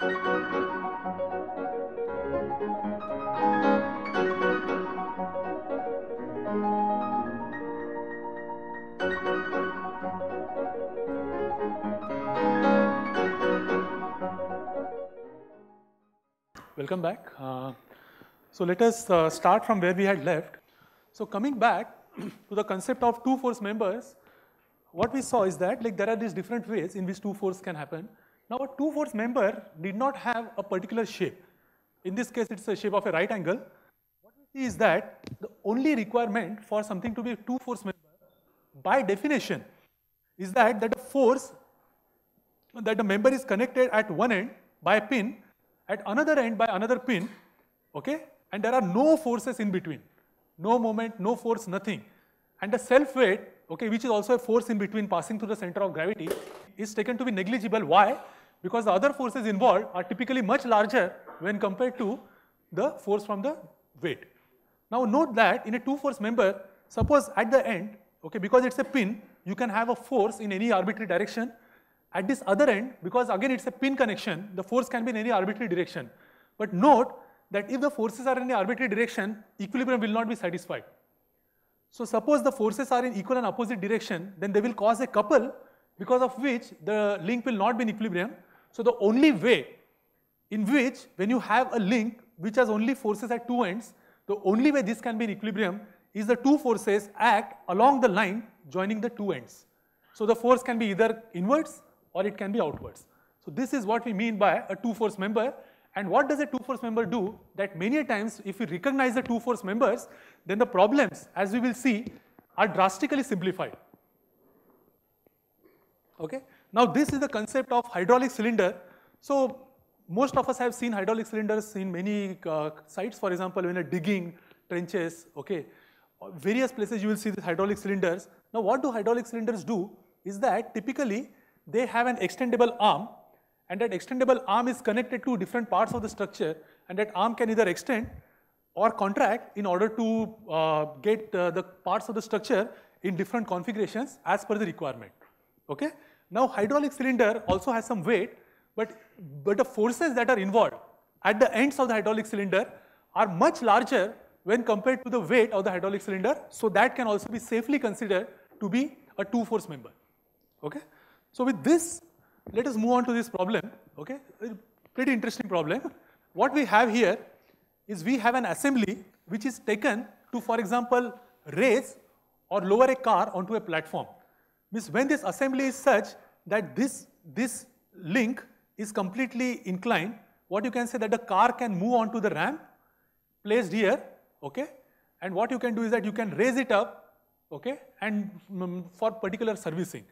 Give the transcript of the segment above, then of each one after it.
Welcome back. Uh, so let us uh, start from where we had left. So coming back to the concept of two force members, what we saw is that like there are these different ways in which two force can happen. Now a two force member did not have a particular shape. In this case, it's a shape of a right angle. What we see is that the only requirement for something to be a two force member by definition is that that the force that the member is connected at one end by a pin, at another end by another pin, okay? And there are no forces in between. No moment, no force, nothing. And the self weight, okay, which is also a force in between passing through the center of gravity, is taken to be negligible. Why? Because the other forces involved are typically much larger when compared to the force from the weight. Now note that in a two force member, suppose at the end, okay, because it's a pin, you can have a force in any arbitrary direction. At this other end, because again it's a pin connection, the force can be in any arbitrary direction. But note that if the forces are in the arbitrary direction, equilibrium will not be satisfied. So suppose the forces are in equal and opposite direction, then they will cause a couple because of which the link will not be in equilibrium. So the only way in which when you have a link which has only forces at two ends, the only way this can be in equilibrium is the two forces act along the line joining the two ends. So the force can be either inwards or it can be outwards. So this is what we mean by a two force member and what does a two force member do? That many a times if we recognize the two force members, then the problems as we will see are drastically simplified. Okay. Now this is the concept of hydraulic cylinder. So most of us have seen hydraulic cylinders in many uh, sites, for example, when you're digging trenches, okay. Various places you will see these hydraulic cylinders. Now what do hydraulic cylinders do is that typically they have an extendable arm and that extendable arm is connected to different parts of the structure and that arm can either extend or contract in order to uh, get uh, the parts of the structure in different configurations as per the requirement. Okay? Now hydraulic cylinder also has some weight, but, but the forces that are involved at the ends of the hydraulic cylinder are much larger when compared to the weight of the hydraulic cylinder, so that can also be safely considered to be a two force member. Okay? So with this, let us move on to this problem, okay? Pretty interesting problem. What we have here is we have an assembly which is taken to, for example, raise or lower a car onto a platform. Means when this assembly is such that this, this link is completely inclined, what you can say that the car can move onto the ramp placed here, okay? And what you can do is that you can raise it up, okay? And um, for particular servicing.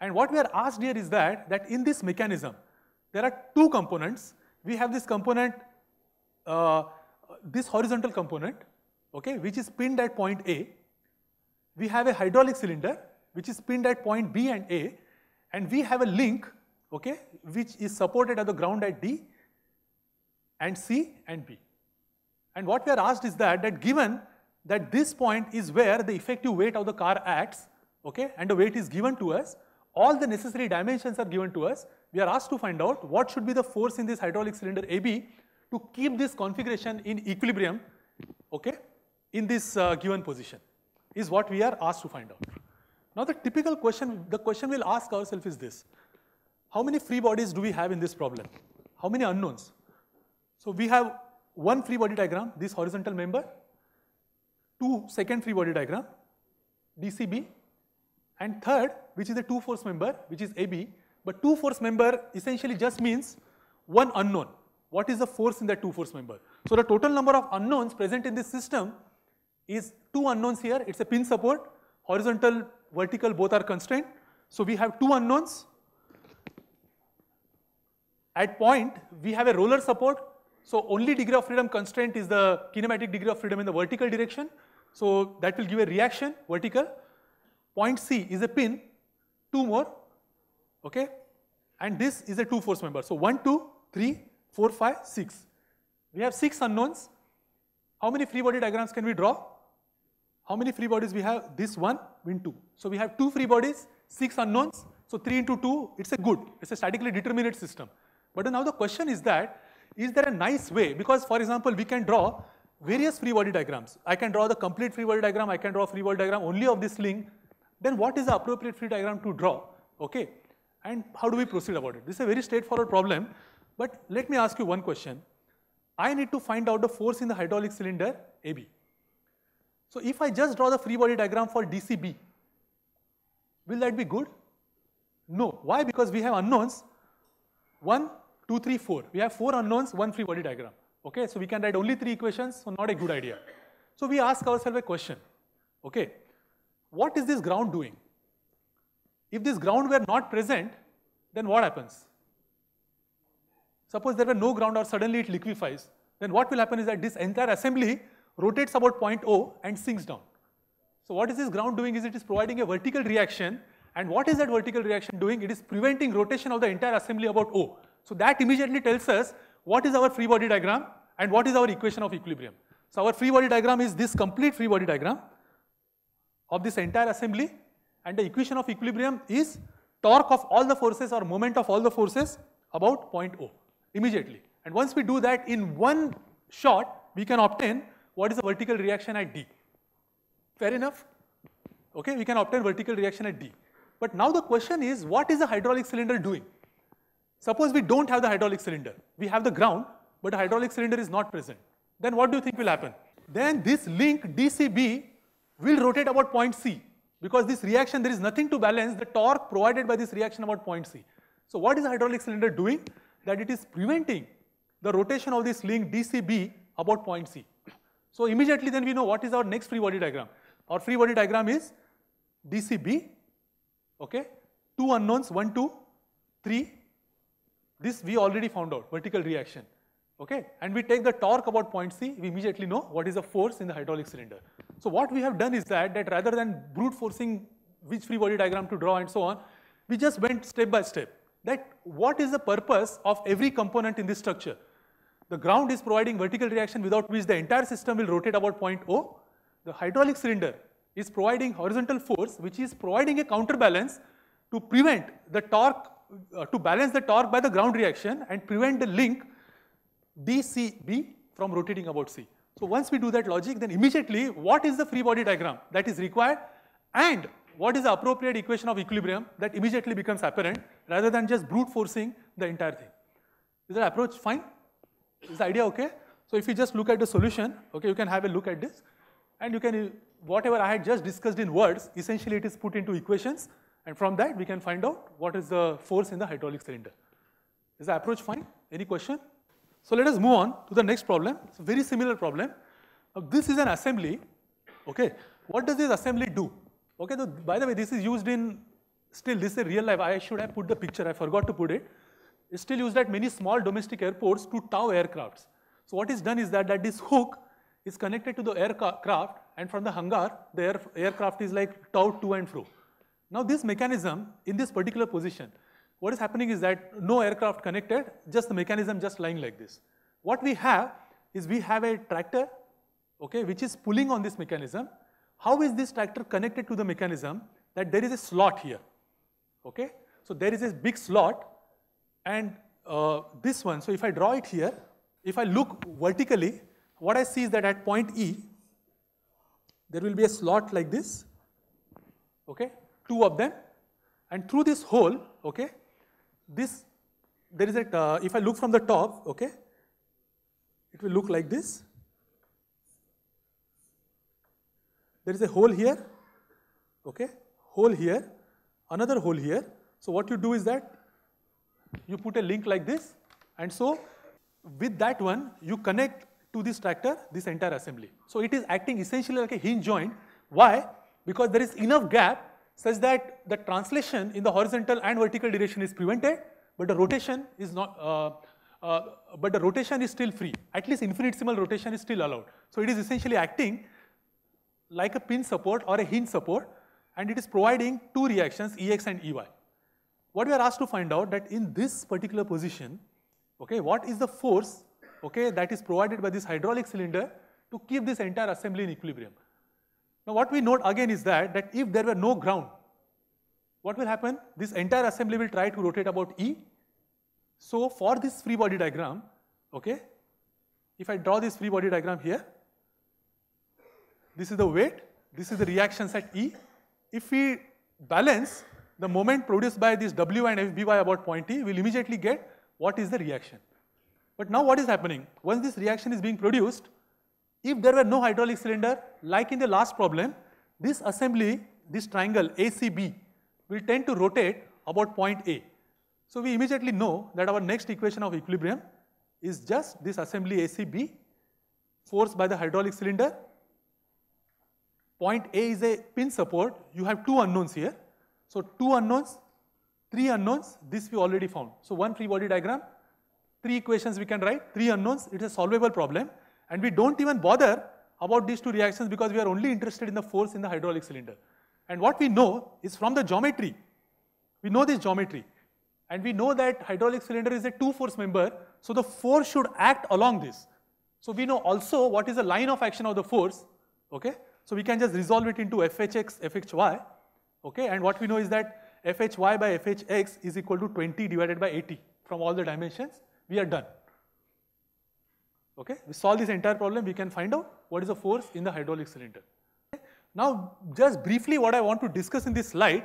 And what we are asked here is that, that in this mechanism, there are two components. We have this component, uh, this horizontal component, okay, which is pinned at point A. We have a hydraulic cylinder, which is pinned at point B and A. And we have a link, okay, which is supported at the ground at D and C and B. And what we are asked is that, that given that this point is where the effective weight of the car acts, okay, and the weight is given to us, all the necessary dimensions are given to us. We are asked to find out what should be the force in this hydraulic cylinder AB to keep this configuration in equilibrium, okay, in this uh, given position is what we are asked to find out. Now the typical question, the question we'll ask ourselves is this. How many free bodies do we have in this problem? How many unknowns? So we have one free body diagram, this horizontal member, two second free body diagram, DCB, and third, which is the two force member, which is AB. But two force member essentially just means one unknown. What is the force in that two force member? So the total number of unknowns present in this system is two unknowns here. It's a pin support, horizontal, vertical, both are constrained. So we have two unknowns. At point, we have a roller support. So only degree of freedom constraint is the kinematic degree of freedom in the vertical direction. So that will give a reaction, vertical. Point C is a pin, two more, okay? And this is a two force member. So one, two, three, four, five, six. We have six unknowns. How many free body diagrams can we draw? How many free bodies we have? This one, win two. So we have two free bodies, six unknowns. So three into two, it's a good, it's a statically determinate system. But now the question is that, is there a nice way? Because for example, we can draw various free body diagrams. I can draw the complete free body diagram, I can draw a free body diagram only of this link. Then what is the appropriate free diagram to draw? Okay. And how do we proceed about it? This is a very straightforward problem. But let me ask you one question. I need to find out the force in the hydraulic cylinder AB. So if I just draw the free body diagram for DCB, will that be good? No. Why? Because we have unknowns. 1, 2, 3, 4. We have 4 unknowns, 1 free body diagram. Okay, so we can write only 3 equations, so not a good idea. So we ask ourselves a question. Okay, what is this ground doing? If this ground were not present, then what happens? Suppose there were no ground or suddenly it liquefies, then what will happen is that this entire assembly rotates about point O and sinks down. So what is this ground doing is it is providing a vertical reaction and what is that vertical reaction doing? It is preventing rotation of the entire assembly about O. So that immediately tells us what is our free body diagram and what is our equation of equilibrium. So our free body diagram is this complete free body diagram of this entire assembly and the equation of equilibrium is torque of all the forces or moment of all the forces about point O immediately. And once we do that in one shot, we can obtain what is the vertical reaction at D. Fair enough? Okay, we can obtain vertical reaction at D. But now the question is, what is the hydraulic cylinder doing? Suppose we don't have the hydraulic cylinder. We have the ground, but the hydraulic cylinder is not present. Then what do you think will happen? Then this link DCB will rotate about point C because this reaction, there is nothing to balance the torque provided by this reaction about point C. So what is the hydraulic cylinder doing? That it is preventing the rotation of this link DCB about point C. So immediately then we know what is our next free body diagram. Our free body diagram is DCB, okay, two unknowns, one, two, three. This we already found out, vertical reaction. Okay, and we take the torque about point C, we immediately know what is the force in the hydraulic cylinder. So what we have done is that, that rather than brute forcing which free body diagram to draw and so on, we just went step by step. That what is the purpose of every component in this structure? The ground is providing vertical reaction without which the entire system will rotate about point O. The hydraulic cylinder is providing horizontal force which is providing a counterbalance to prevent the torque, uh, to balance the torque by the ground reaction and prevent the link DCB from rotating about C. So once we do that logic, then immediately what is the free body diagram that is required and what is the appropriate equation of equilibrium that immediately becomes apparent rather than just brute forcing the entire thing. Is that approach fine? Is the idea okay? So if you just look at the solution, okay, you can have a look at this and you can, whatever I had just discussed in words, essentially it is put into equations and from that we can find out what is the force in the hydraulic cylinder. Is the approach fine? Any question? So let us move on to the next problem. It's a very similar problem. Now this is an assembly. Okay. What does this assembly do? Okay. So by the way, this is used in still this is real life. I should have put the picture. I forgot to put it. It's still used at many small domestic airports to tow aircrafts. So what is done is that, that this hook is connected to the aircraft and from the hangar, the air, aircraft is like towed to and fro. Now this mechanism in this particular position, what is happening is that no aircraft connected, just the mechanism just lying like this. What we have is we have a tractor, okay, which is pulling on this mechanism. How is this tractor connected to the mechanism? That there is a slot here, okay? So there is a big slot and uh, this one, so if I draw it here, if I look vertically, what I see is that at point E, there will be a slot like this, okay, two of them, and through this hole, okay, this, there is a, uh, if I look from the top, okay, it will look like this. There is a hole here, okay, hole here, another hole here. So what you do is that you put a link like this, and so with that one, you connect to this tractor this entire assembly. So it is acting essentially like a hinge joint. Why? Because there is enough gap such that the translation in the horizontal and vertical direction is prevented, but the rotation is not, uh, uh, but the rotation is still free. At least infinitesimal rotation is still allowed. So it is essentially acting like a pin support or a hinge support, and it is providing two reactions, Ex and Ey. What we are asked to find out that in this particular position, okay, what is the force, okay, that is provided by this hydraulic cylinder to keep this entire assembly in equilibrium. Now what we note again is that, that if there were no ground, what will happen? This entire assembly will try to rotate about E So for this free body diagram, okay, if I draw this free body diagram here, this is the weight, this is the reactions at E. If we balance the moment produced by this W and FB by about point E, we'll immediately get what is the reaction. But now what is happening? Once this reaction is being produced, if there were no hydraulic cylinder, like in the last problem, this assembly, this triangle ACB, will tend to rotate about point A. So we immediately know that our next equation of equilibrium is just this assembly ACB forced by the hydraulic cylinder. Point A is a pin support. You have two unknowns here. So two unknowns, three unknowns, this we already found. So one free body diagram, three equations we can write, three unknowns, it is a solvable problem. And we don't even bother about these two reactions because we are only interested in the force in the hydraulic cylinder. And what we know is from the geometry, we know this geometry. And we know that hydraulic cylinder is a two force member, so the force should act along this. So we know also what is the line of action of the force, okay? So we can just resolve it into Fhx, Fhy, okay? And what we know is that Fhy by Fhx is equal to 20 divided by 80 from all the dimensions. We are done. Okay, we solve this entire problem, we can find out what is the force in the hydraulic cylinder. Okay? Now, just briefly what I want to discuss in this slide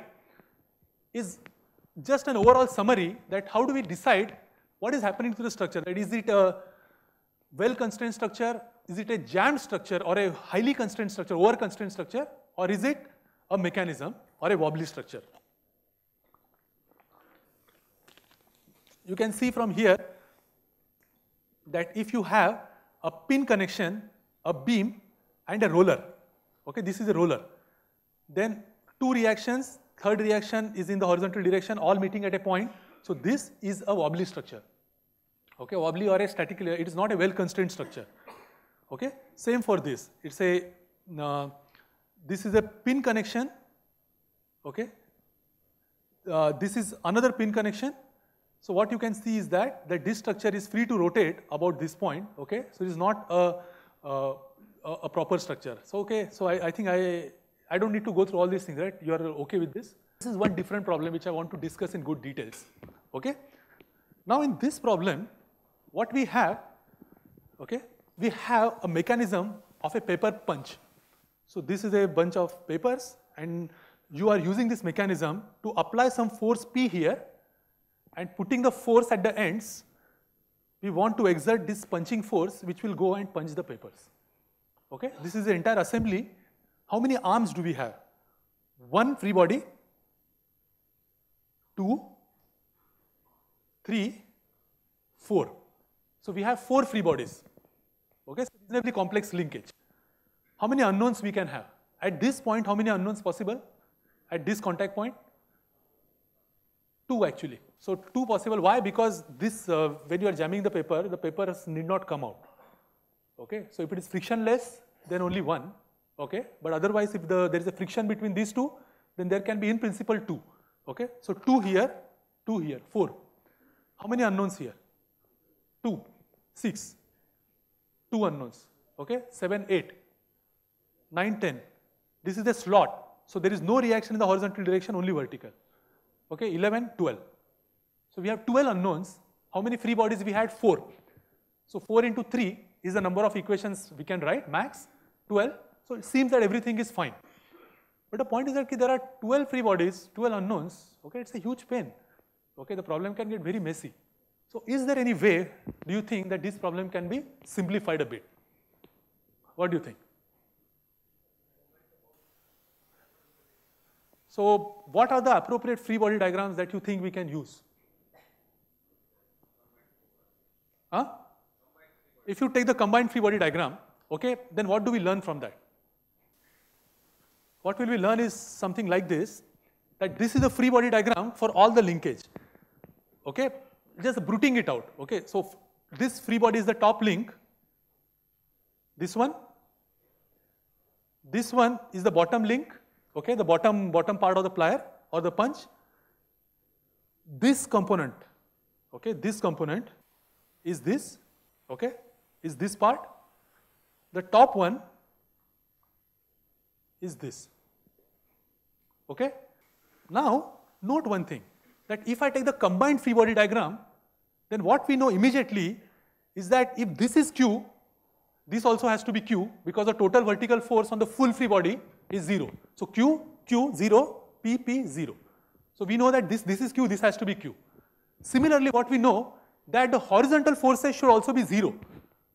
is just an overall summary that how do we decide what is happening to the structure? That is it a well-constrained structure, is it a jammed structure or a highly constrained structure, over-constrained structure or is it a mechanism or a wobbly structure? You can see from here that if you have a pin connection, a beam and a roller, okay, this is a roller, then two reactions, third reaction is in the horizontal direction, all meeting at a point. So this is a wobbly structure, okay, wobbly or a static, it is not a well-constrained structure, okay. Same for this, it's a, uh, this is a pin connection, okay. Uh, this is another pin connection so what you can see is that, that this structure is free to rotate about this point, okay? So it is not a, a, a proper structure. So okay, so I, I think I, I don't need to go through all these things, right? You are okay with this? This is one different problem which I want to discuss in good details, okay? Now in this problem, what we have, okay, we have a mechanism of a paper punch. So this is a bunch of papers and you are using this mechanism to apply some force P here and putting the force at the ends, we want to exert this punching force which will go and punch the papers. Okay, this is the entire assembly. How many arms do we have? One free body, two, three, four. So we have four free bodies. Okay, so reasonably complex linkage. How many unknowns we can have? At this point, how many unknowns possible? At this contact point? Two actually. So two possible. Why? Because this, uh, when you are jamming the paper, the paper need not come out. Okay. So if it is frictionless, then only one. Okay. But otherwise, if the, there is a friction between these two, then there can be in principle two. Okay. So two here, two here, four. How many unknowns here? Two, six, two unknowns. Okay. Seven, eight, nine, ten. This is the slot. So there is no reaction in the horizontal direction, only vertical. Okay. 11, 12. So we have 12 unknowns. How many free bodies we had? 4. So 4 into 3 is the number of equations we can write, max 12. So it seems that everything is fine. But the point is that there are 12 free bodies, 12 unknowns. Okay, it's a huge pain. Okay, the problem can get very messy. So is there any way, do you think that this problem can be simplified a bit? What do you think? So what are the appropriate free body diagrams that you think we can use? Huh? If you take the combined free body diagram, okay, then what do we learn from that? What will we learn is something like this, that this is the free body diagram for all the linkage. Okay, just bruting it out. Okay, so this free body is the top link. This one. This one is the bottom link. Okay, the bottom bottom part of the plier or the punch. This component. Okay, this component is this, okay, is this part. The top one is this, okay. Now, note one thing, that if I take the combined free body diagram, then what we know immediately is that if this is Q, this also has to be Q because the total vertical force on the full free body is 0. So Q, Q, 0, P, P, 0. So we know that this, this is Q, this has to be Q. Similarly, what we know that the horizontal forces should also be 0.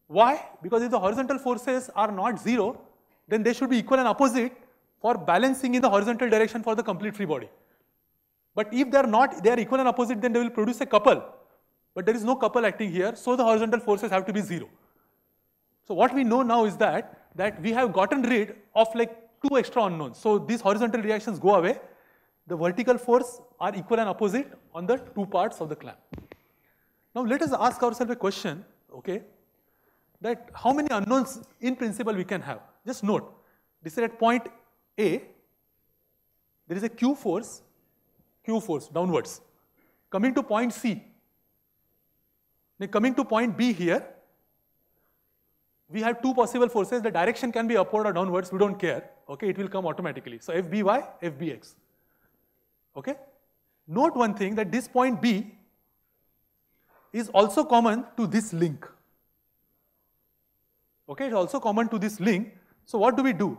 Why? Because if the horizontal forces are not 0, then they should be equal and opposite for balancing in the horizontal direction for the complete free body. But if they are not, they are equal and opposite, then they will produce a couple. But there is no couple acting here, so the horizontal forces have to be 0. So what we know now is that, that we have gotten rid of like two extra unknowns. So these horizontal reactions go away. The vertical force are equal and opposite on the two parts of the clamp. Now let us ask ourselves a question, okay, that how many unknowns in principle we can have. Just note, this is at point A, there is a Q force, Q force downwards. Coming to point C, now coming to point B here, we have two possible forces. The direction can be upward or downwards. We don't care. Okay, it will come automatically. So FBY, FBX. Okay. Note one thing that this point B is also common to this link. Okay, it's also common to this link. So what do we do?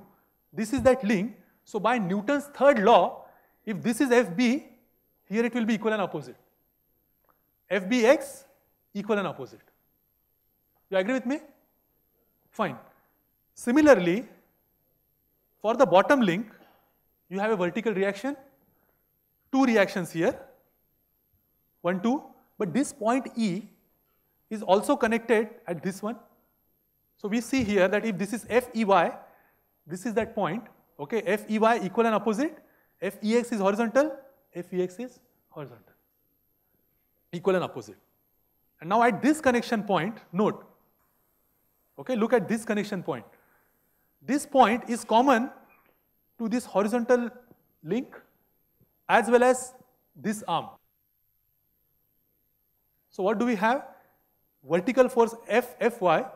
This is that link. So by Newton's third law, if this is FB, here it will be equal and opposite. FBX, equal and opposite. You agree with me? Fine. Similarly, for the bottom link, you have a vertical reaction, two reactions here, one, two, but this point E is also connected at this one. So we see here that if this is FEY, this is that point, okay, FEY equal and opposite, FEX is horizontal, FEX is horizontal, equal and opposite. And now at this connection point, note, okay, look at this connection point. This point is common to this horizontal link as well as this arm. So what do we have? Vertical force F, Fy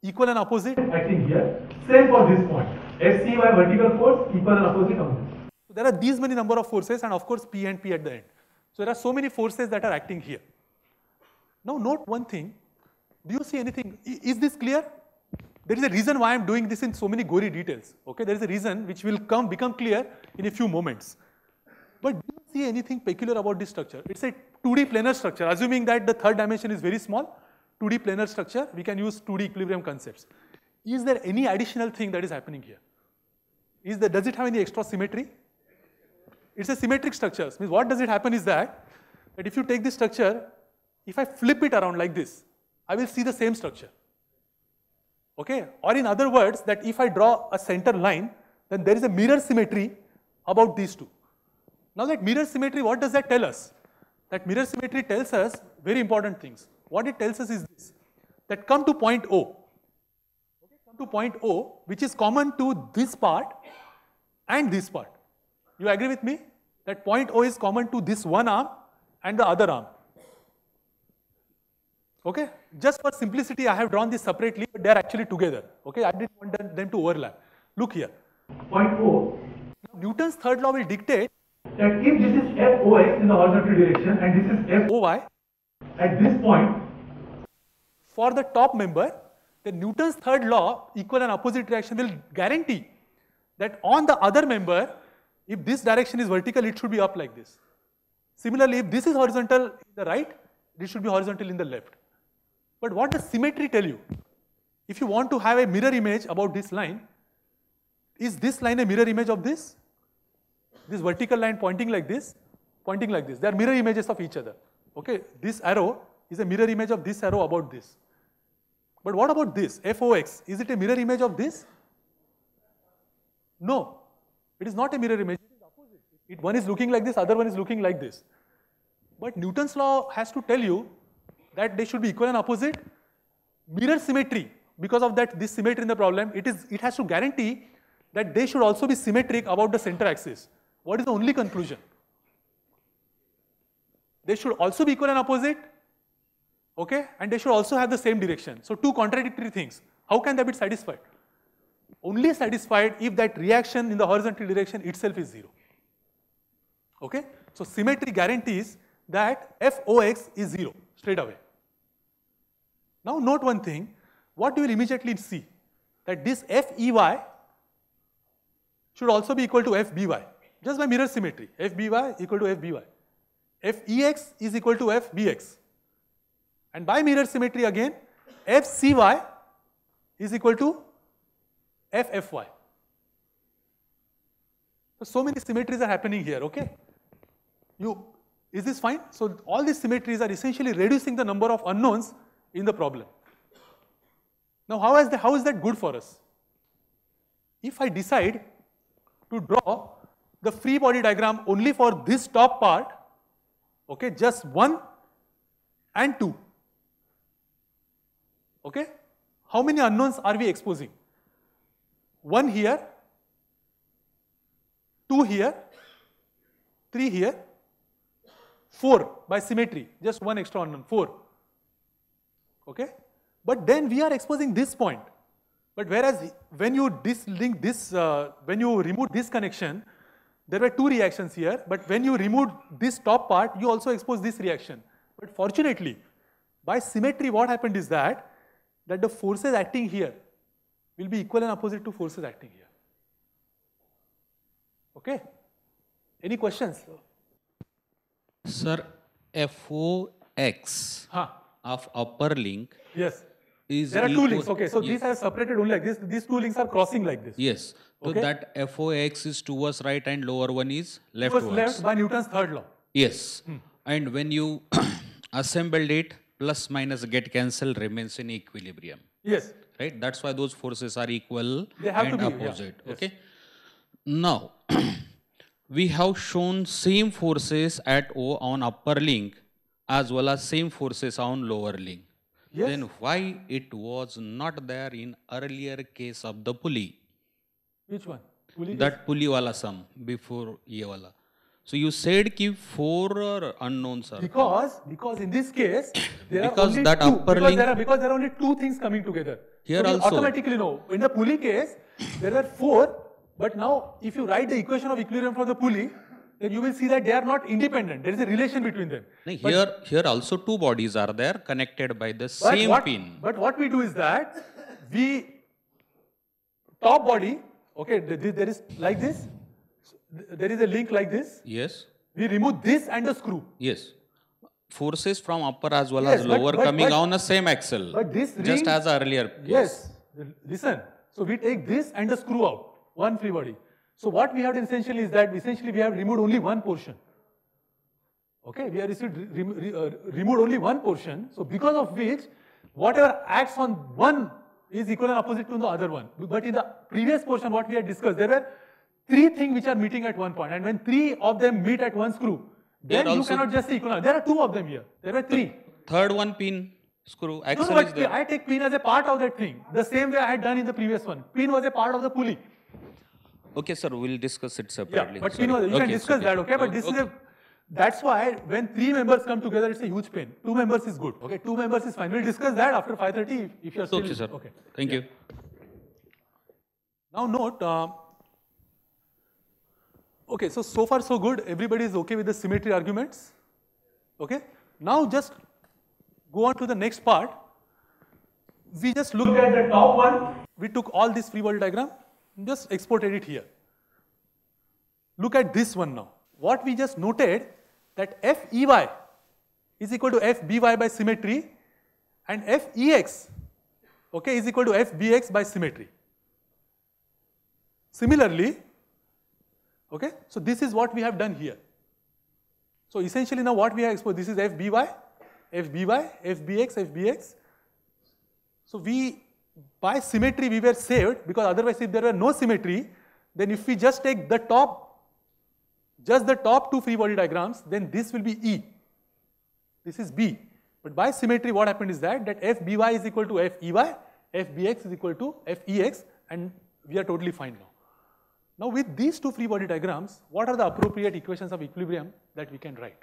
equal and opposite acting here. Same for this point. FCY vertical force equal and opposite. So there are these many number of forces and of course P and P at the end. So there are so many forces that are acting here. Now note one thing. Do you see anything? Is this clear? There is a reason why I'm doing this in so many gory details. Okay, there is a reason which will come become clear in a few moments. But do you see anything peculiar about this structure? It's a 2D planar structure. Assuming that the third dimension is very small, 2D planar structure, we can use 2D equilibrium concepts. Is there any additional thing that is happening here? Is there, does it have any extra symmetry? It's a symmetric structure. Means what does it happen is that, that if you take this structure, if I flip it around like this, I will see the same structure. Okay? Or in other words, that if I draw a center line, then there is a mirror symmetry about these two. Now that mirror symmetry, what does that tell us? That mirror symmetry tells us very important things. What it tells us is this, that come to point O. Okay, come to point O, which is common to this part and this part. You agree with me? That point O is common to this one arm and the other arm. Okay, just for simplicity, I have drawn this separately, but they are actually together. Okay, I didn't want them to overlap. Look here. four. O. Newton's third law will dictate that if this is FOX in the horizontal direction and this is FOY, at this point, for the top member, the Newton's third law, equal and opposite reaction will guarantee that on the other member, if this direction is vertical, it should be up like this. Similarly, if this is horizontal in the right, it should be horizontal in the left. But what does symmetry tell you? If you want to have a mirror image about this line, is this line a mirror image of this? This vertical line pointing like this, pointing like this. They are mirror images of each other. Okay, this arrow is a mirror image of this arrow about this. But what about this, FOX? Is it a mirror image of this? No, it is not a mirror image. It one is looking like this, other one is looking like this. But Newton's law has to tell you that they should be equal and opposite. Mirror symmetry, because of that, this symmetry in the problem, it, is, it has to guarantee that they should also be symmetric about the center axis. What is the only conclusion? They should also be equal and opposite, okay? And they should also have the same direction. So two contradictory things. How can they be satisfied? Only satisfied if that reaction in the horizontal direction itself is zero. Okay? So symmetry guarantees that FOX is zero straight away. Now note one thing, what you will immediately see? That this FEY should also be equal to FBY, just by mirror symmetry. FBY equal to FBY. FEX is equal to FBX. And by mirror symmetry again, FCY is equal to FFY. So, so many symmetries are happening here, okay? You, is this fine? So all these symmetries are essentially reducing the number of unknowns in the problem. Now how is, the, how is that good for us? If I decide to draw the free body diagram only for this top part, okay, just 1 and 2, okay, how many unknowns are we exposing? 1 here, 2 here, 3 here, 4 by symmetry, just one extra unknown, 4. Okay? But then we are exposing this point. But whereas when you dislink this, uh, when you remove this connection, there were two reactions here, but when you remove this top part, you also expose this reaction. But fortunately, by symmetry, what happened is that, that the forces acting here will be equal and opposite to forces acting here. Okay? Any questions? Sir, FOX Huh. Of upper link Yes. is There are two links. Okay, so these are separated only like this. These two links are crossing like this. Yes. So Okay. that FOX is towards right and lower one is left towards. left by Newton's third law. Yes. Hmm. And when you assembled it, plus minus get cancel remains in equilibrium. Yes. Right? That's why those forces are equal They have to and be, yeah. opposite. Yes. Okay. Now, we have shown same forces at O on upper link as well as same forces on lower link. Yes. Then why it was not there in earlier case of the pulley? Which one? Pulley? That pulley wala sum before ye wala. So you said ki four are unknowns are. Because because in this case there are only that two. upper because there are because there are only two things coming together. Here so also. automatically know. In the pulley case, there were four, but now if you write the equation of equilibrium for the pulley, then you will see that they are not independent. There is a relation between them. No, Here, here also two bodies are there connected by the same what, pin. But what we do is that we top body, okay, th- th- there is like this, there is a link like this. Yes, We remove this and the screw. yes. Forces from upper as well Yes, as lower but- coming but- on the same axle. But this just as earlier. case. Yes. Listen. So we take this and the screw out, one free body. So what we have done essentially is that essentially we have removed only one portion. Okay, we have received, re, re, uh, removed only one portion. So because of which, whatever acts on one is equal and opposite to the other one. But in the previous portion, what we had discussed, there were three things which are meeting at one point, and when three of them meet at one screw, then you cannot just say equal. There are two of them here. There were three. Third one pin screw No, axle no, there. I take pin as a part of that thing. The same way I had done in the previous one. Pin was a part of the pulley. Okay, sir. We'll discuss it separately. Yeah, but Sorry. pin was, you Okay, can discuss okay. that, okay? But this okay. is a, that's why when three members come together, it's a huge pain. Two members is good, okay? Two members is fine. We'll discuss that after 5.30 if, if you're still, Okay, sir. okay. Thank you. Now note, uh, okay, so, so far so good. Everybody is okay with the symmetry arguments, okay? Now just go on to the next part. We just look at the top one. We took all this free body diagram, just exported it here. Look at this one now. What we just noted that FEY is equal to FBY by symmetry and FEX okay, is equal to FBX by symmetry. Similarly, okay, so this is what we have done here. So essentially now what we have exposed, this is FBY, FBY, FBX, FBX. So we, by symmetry we were saved because otherwise if there were no symmetry, then if we just take the top, just the top two free body diagrams, then this will be E. This is B. But by symmetry what happened is that, that FBY is equal to FEY, FBX is equal to FEX and we are totally fine now. Now with these two free body diagrams, what are the appropriate equations of equilibrium that we can write?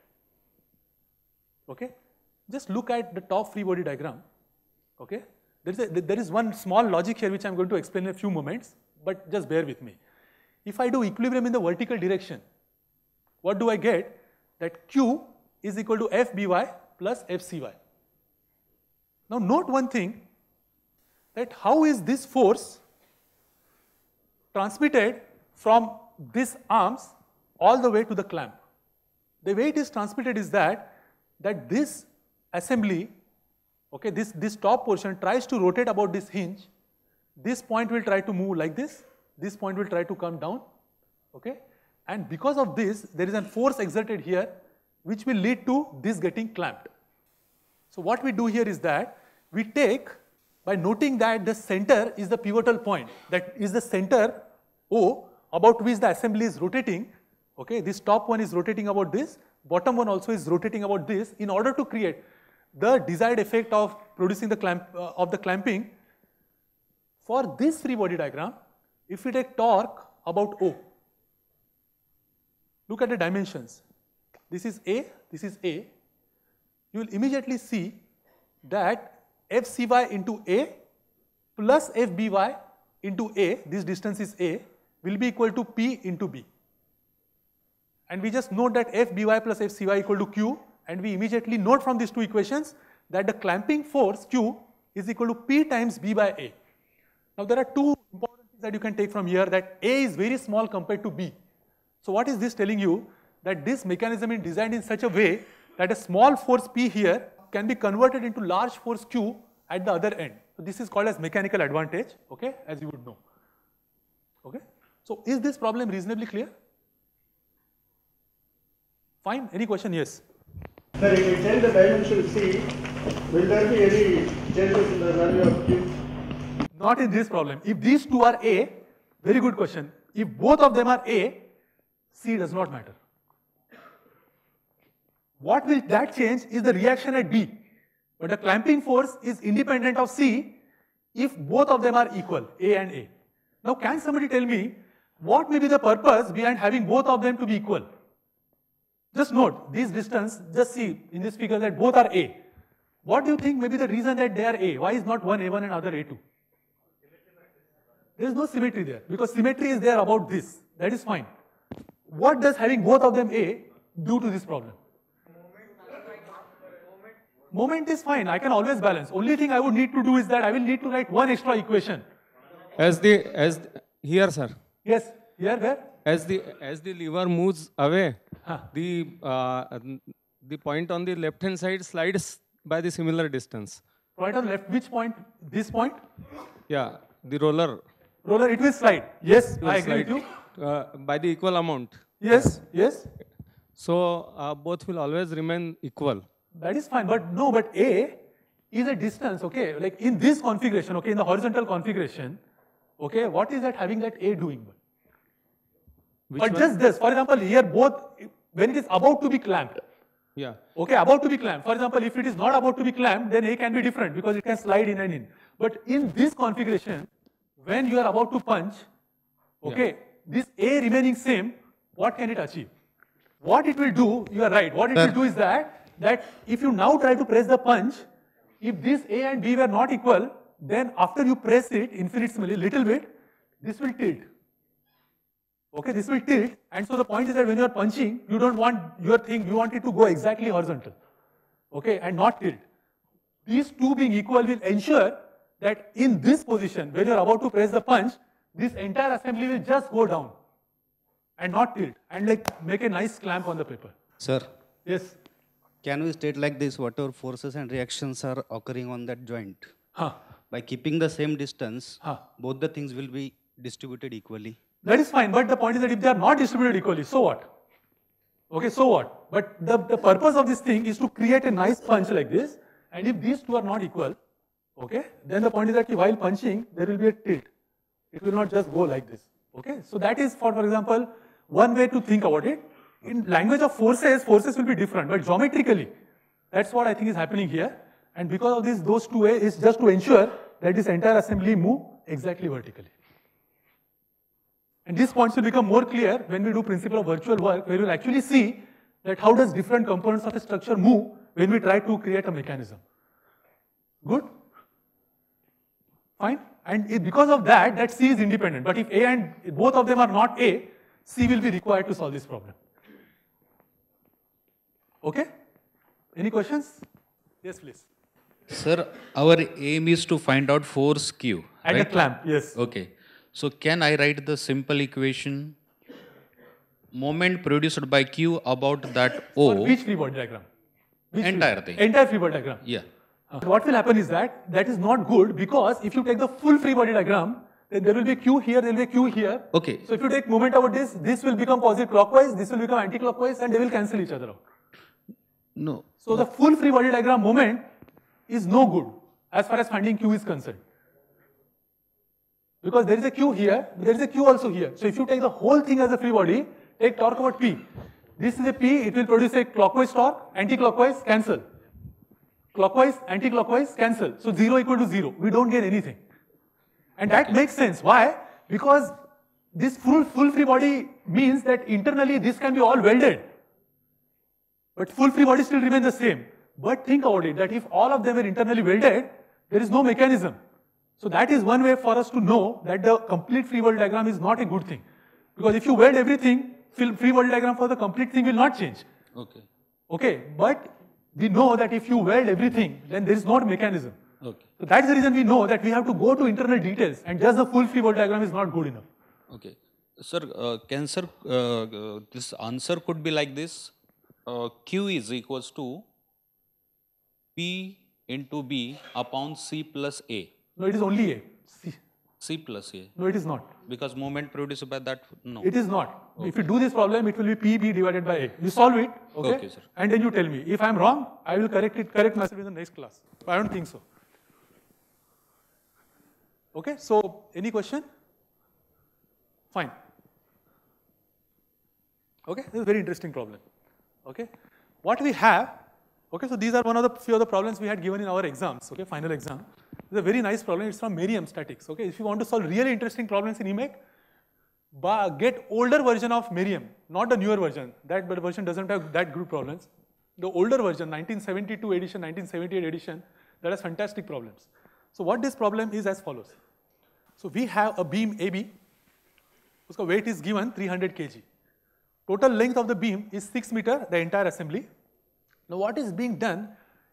Okay? Just look at the top free body diagram. Okay? There is, a, there is one small logic here which I am going to explain in a few moments, but just bear with me. If I do equilibrium in the vertical direction, what do I get? That Q is equal to FBY plus FCY. Now note one thing, that how is this force transmitted from these arms all the way to the clamp? The way it is transmitted is that, that this assembly, okay, this, this top portion tries to rotate about this hinge, this point will try to move like this, this point will try to come down, okay? And because of this, there is a force exerted here, which will lead to this getting clamped. So what we do here is that, we take, by noting that the center is the pivotal point, that is the center O about which the assembly is rotating, okay, this top one is rotating about this, bottom one also is rotating about this in order to create the desired effect of producing the clamp, uh, of the clamping. For this free body diagram, if we take torque about O, look at the dimensions. This is A, this is A. You will immediately see that Fcy into A plus Fby into A, this distance is A, will be equal to P into B. And we just note that Fby plus Fcy equal to Q and we immediately note from these two equations that the clamping force Q is equal to P times B by A. Now there are two important things that you can take from here that A is very small compared to B. So what is this telling you? That this mechanism is designed in such a way that a small force P here can be converted into large force Q at the other end. So this is called as mechanical advantage, okay, as you would know. Okay. So is this problem reasonably clear? Fine. Any question? Yes. Sir, if we change the dimension C, will there be any changes in the value of Q? Not in this problem. If these two are A, very good question. If both of them are A, C does not matter. What will that change is the reaction at B. But the clamping force is independent of C if both of them are equal, A and A. Now can somebody tell me what may be the purpose behind having both of them to be equal? Just note, these distance, just see in this figure that both are A. What do you think may be the reason that they are A? Why is not one A1 and other A2? There is no symmetry there because symmetry is there about this. That is fine. What does having both of them A do to this problem? Moment is fine. I can always balance. Only thing I would need to do is that I will need to write one extra equation. As the as here, sir. Yes. Here, where? As the as the lever moves away, Huh. the uh, the point on the left hand side slides by the similar distance. Point on left. Which point? This point? Yeah, the roller Roller, it will slide. Yes, will I agree slide with you. uh, by the equal amount. Yes, yes. So uh, both will always remain equal. That is fine. But no, but A is a distance, okay? Like in this configuration, okay, in the horizontal configuration, okay, what is that having that A doing? Which just this, for example, here both, when it is about to be clamped, Yeah. Okay, about to be clamped. For example, if it is not about to be clamped, then A can be different because it can slide in and in. But in this configuration, when you are about to punch, okay, this A remaining same, what can it achieve? What it will do, you are right, what it will do is that, that if you now try to press the punch, if this A and B were not equal, then after you press it infinitesimally, little bit, this will tilt. Okay, this will tilt, and so the point is that when you are punching, you don't want your thing, you want it to go exactly horizontal. Okay, and not tilt. These two being equal will ensure that in this position, when you are about to press the punch, this entire assembly will just go down and not tilt and like make a nice clamp on the paper. Sir, Yes. can we state like this, whatever forces and reactions are occurring on that joint? Huh. By keeping the same distance, Huh. both the things will be distributed equally. That is fine, but the point is that if they are not distributed equally, so what? Okay, so what? But the, the purpose of this thing is to create a nice punch like this, and if these two are not equal, okay, then the point is that while punching, there will be a tilt. It will not just go like this. Okay, so that is for, for example, one way to think about it. In language of forces, forces will be different, but geometrically, that's what I think is happening here. And because of this, those two ways is just to ensure that this entire assembly move exactly vertically. And these points will become more clear when we do principle of virtual work, where we'll actually see that how does different components of a structure move when we try to create a mechanism. Good? Fine? And it, because of that, that C is independent. But if A and both of them are not A, C will be required to solve this problem. Okay? Any questions? Yes, please. Sir, our aim is to find out force Q. And a clamp, yes. Okay. So can I write the simple equation? Moment produced by Q about that For O. which free body diagram? Which free- Entire thing. Entire free body diagram. Yeah. Uh, What will happen is that that is not good because if you take the full free body diagram, then there will be Q here, there will be Q here. Okay. So if you take moment about this, this will become positive clockwise, this will become anti-clockwise, and they will cancel each other out. No. So the full free body diagram moment is no good as far as finding Q is concerned. Because there is a Q here, there is a Q also here. So if you take the whole thing as a free body, take torque about P. This is a P, it will produce a clockwise torque, anti-clockwise, cancel. Clockwise, anti-clockwise, cancel. So 0 equal to 0. We don't get anything. And that makes sense. Why? Because this full, full free body means that internally this can be all welded. But full free body still remains the same. But think about it, that if all of them were internally welded, there is no mechanism. So that is one way for us to know that the complete free body diagram is not a good thing. Because if you weld everything, free free body diagram for the complete thing will not change. Okay. Okay, but we know that if you weld everything, then there is not mechanism. Okay. So that's the reason we know that we have to go to internal details and just the full free body diagram is not good enough. Okay. Sir, uh, can sir, uh, uh, this answer could be like this. Uh, Q is equals to P into B upon C plus A. No, it is only A. C. C plus A. No, it is not. Because moment produced by that, no. It is not. If you do this problem, it will be PB divided by A. You solve it, okay? Okay, sir. And then you tell me. If I am wrong, I will correct it, correct myself in the next class. I don't think so. Okay, so any question? Fine. Okay, this is a very interesting problem. Okay, what we have, okay, so these are one of the few of the problems we had given in our exams, okay, final exam. Is a very nice problem, it's from Meriam Statics, okay. If you want to solve really interesting problems in EMAC, get older version of Meriam, not the newer version. That version doesn't have that group problems. The older version, 1972 edition, 1978 edition, that has fantastic problems. So what this problem is as follows. So we have a beam AB, whose weight is given 300 kg. Total length of the beam is 6 meter, the entire assembly. Now what is being done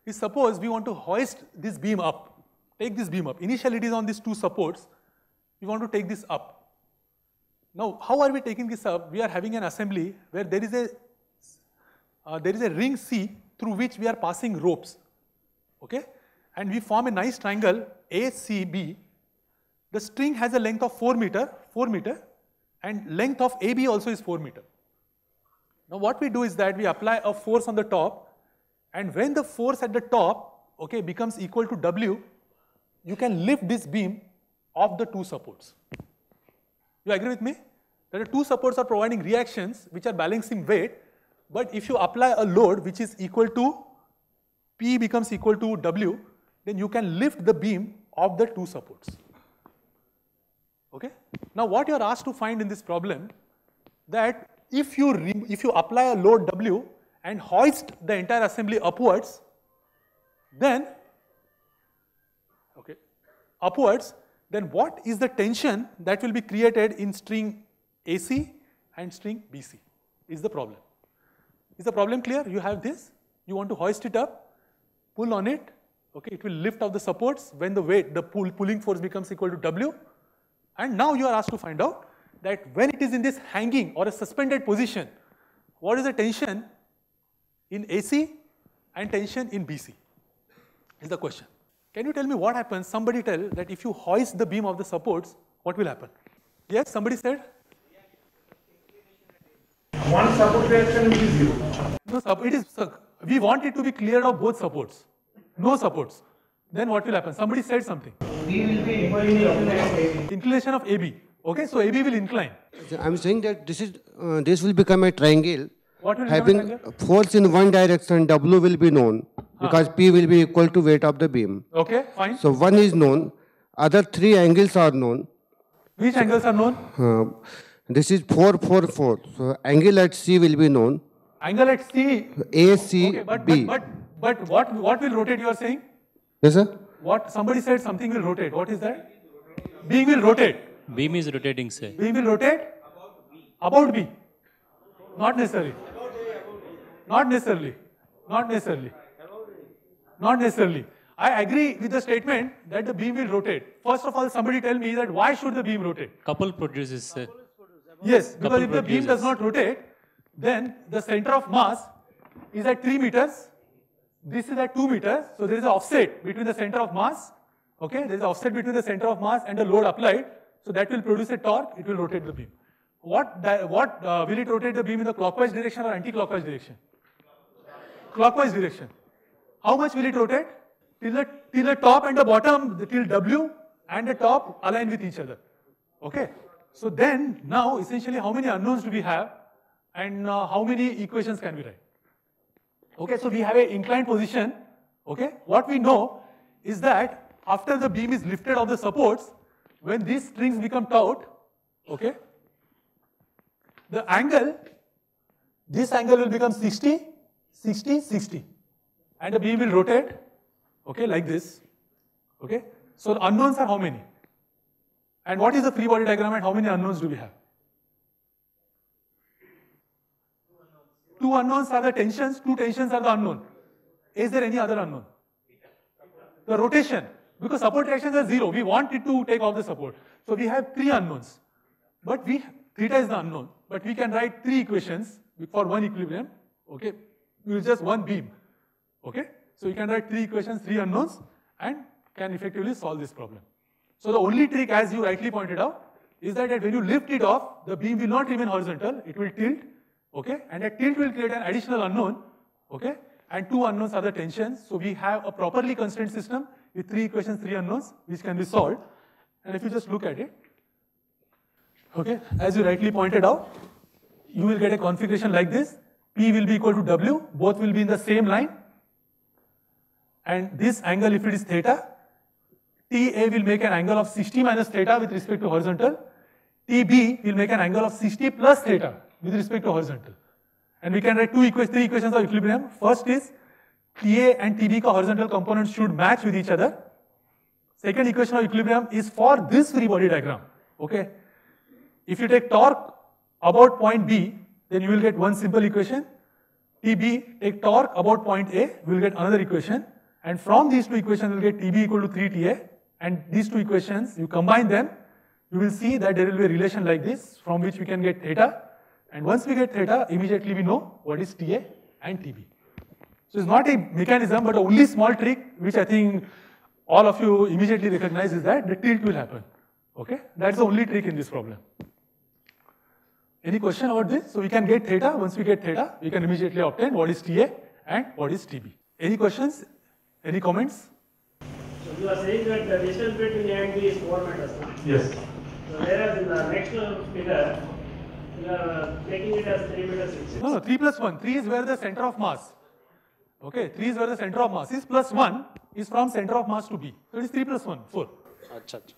is suppose we want to hoist this beam up, take this beam up. Initially it is on these two supports, we want to take this up. Now how are we taking this up? We are having an assembly where there is a, uh, there is a ring C through which we are passing ropes, okay? And we form a nice triangle ACB. The string has a length of 4 meter, 4 meter, and length of AB also is 4 meter. Now what we do is that we apply a force on the top and when the force at the top okay, becomes equal to W, you can lift this beam off the two supports. You agree with me? That the two supports are providing reactions which are balancing weight, but if you apply a load which is equal to P becomes equal to W, then you can lift the beam of the two supports. Okay? Now what you are asked to find in this problem that if you, if you apply a load W and hoist the entire assembly upwards, then, okay, upwards, then what is the tension that will be created in string AC and string BC is the problem. Is the problem clear? You have this, you want to hoist it up, pull on it, okay, it will lift off the supports when the weight, the pull, pulling force becomes equal to W, and now you are asked to find out that when it is in this hanging or a suspended position, what is the tension in AC and tension in BC? Is the question. Can you tell me what happens? Somebody tell that if you hoist the beam of the supports, what will happen? Yes, somebody said? One support reaction will be zero. No, sup- it is, sup- we want it to be cleared of both supports. No supports. Then what will happen? Somebody said something. B will be inclination of AB. Inclination of AB. Okay, so AB will incline. I'm saying that this is uh, this will become a triangle. What will Having force in one direction, W will be known because P will be equal to weight of the beam. Okay, fine. So one is known, other three angles are known. Which angles are known? Uh, this is 4, 4, 4. So angle at C will be known. Angle at C. A, C, Okay, but, B. but, but, but what, what will rotate you are saying? Yes, sir? What, somebody said something will rotate. What is that? Being will rotate. Beam is rotating, sir. Being will rotate? About B. Not necessarily. Not necessarily. Not necessarily. Not necessarily. I agree with the statement that the beam will rotate. First of all, somebody tell me that why should the beam rotate? Couple produces, sir. Yes, because if the beam does not rotate, then the center of mass is at 3 meters, this is at 2 meters, so there is an offset between the center of mass, okay, there is an offset between the center of mass and the load applied, so that will produce a torque, it will rotate the beam. What, what uh, will it rotate the beam in the clockwise direction or anti-clockwise direction? Clockwise direction. How much will it rotate? Till the, till the top and the bottom, till W and the top align with each other. Okay. So then, now essentially how many unknowns do we have and uh, how many equations can we write? Okay, so we have an inclined position. Okay, what we know is that after the beam is lifted off the supports, when these strings become taut, okay, the angle, this angle will become 60, 60, 60. And the beam will rotate, okay, like this. Okay, so the unknowns are how many? And what is the free body diagram and how many unknowns do we have? Two unknowns are the tensions, two tensions are the unknown. Is there any other unknown? The rotation, because support reactions are zero. We want it to take off the support. So we have three unknowns. But we, theta is the unknown, but we can write three equations for one equilibrium, okay? With just one beam, okay? So you can write three equations, three unknowns, and can effectively solve this problem. So the only trick, as you rightly pointed out, is that when you lift it off, the beam will not remain horizontal, it will tilt, okay? And that tilt will create an additional unknown, okay? And two unknowns are the tensions. So we have a properly constrained system with three equations, three unknowns, which can be solved. And if you just look at it, okay, as you rightly pointed out, you will get a configuration like this. P will be equal to W, both will be in the same line. And this angle, if it is theta, TA will make an angle of 60 minus theta with respect to horizontal. TB will make an angle of 60 plus theta with respect to horizontal. And we can write two equations, three equations of equilibrium. First is TA and TB ka horizontal components should match with each other. Second equation of equilibrium is for this free body diagram. Okay. If you take torque about point B, then you will get one simple equation. TB, take torque about point A, we will get another equation. And from these two equations, you will get TB equal to 3TA. And these two equations, you combine them, you will see that there will be a relation like this, from which we can get theta. And once we get theta, immediately we know what is TA and TB. So it's not a mechanism, but a only small trick, which I think all of you immediately recognize is that the tilt will happen. Okay? That's the only trick in this problem. Any question about this? So we can get theta. Once we get theta, we can immediately obtain what is TA and what is TB. Any questions? Any comments? So you are saying that the distance between A and B is 4 meters now. Yes. So whereas in the next figure, you are taking it as 3 meters 6. No, no, 3 plus 1. 3 is where the center of mass. Okay, 3 is where the center of mass is, plus 1 is from center of mass to B. So it is 3 plus 1, 4. Acha, acha.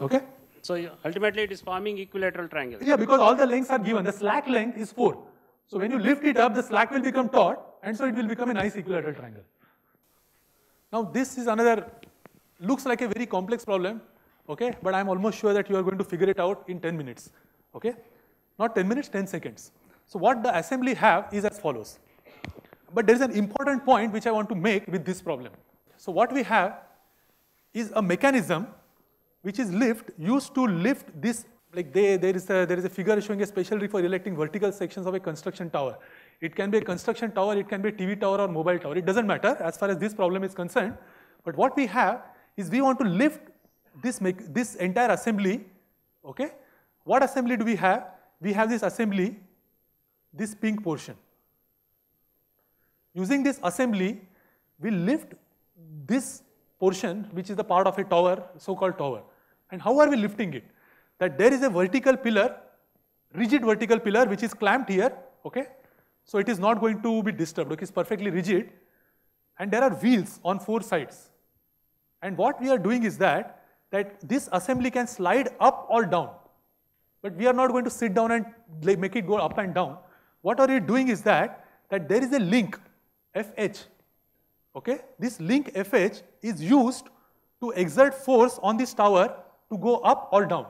Okay? So ultimately it is forming equilateral triangle. Yeah, because all the lengths are given. The slack length is 4. So when you lift it up, the slack will become taut, and so it will become a nice equilateral triangle. Now this is another, looks like a very complex problem, okay? But I'm almost sure that you are going to figure it out in 10 minutes, okay? Not 10 minutes, 10 seconds. So what the assembly have is as follows. But there is an important point which I want to make with this problem. So what we have is a mechanism which is lift used to lift this like they, there is a there is a figure showing a special for erecting vertical sections of a construction tower. It can be a construction tower, it can be a TV tower or mobile tower. It doesn't matter as far as this problem is concerned. But what we have is we want to lift this make, this entire assembly. Okay, what assembly do we have? We have this assembly, this pink portion. Using this assembly, we lift this portion, which is the part of a tower, so-called tower. And how are we lifting it? That there is a vertical pillar, rigid vertical pillar, which is clamped here, okay? So it is not going to be disturbed, okay? It's perfectly rigid. And there are wheels on four sides. And what we are doing is that, that this assembly can slide up or down. But we are not going to sit down and make it go up and down. What are we doing is that, that there is a link, FH, Okay, this link FH is used to exert force on this tower to go up or down.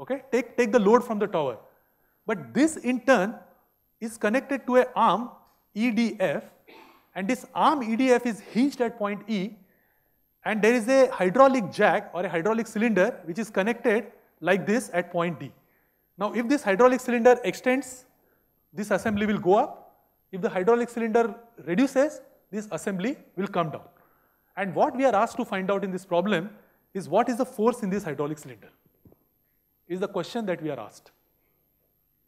Okay, take, take the load from the tower. But this in turn is connected to a arm EDF and this arm EDF is hinged at point E, and there is a hydraulic jack or a hydraulic cylinder which is connected like this at point D. Now, if this hydraulic cylinder extends, this assembly will go up. If the hydraulic cylinder reduces, this assembly will come down. And what we are asked to find out in this problem is what is the force in this hydraulic cylinder? Is the question that we are asked.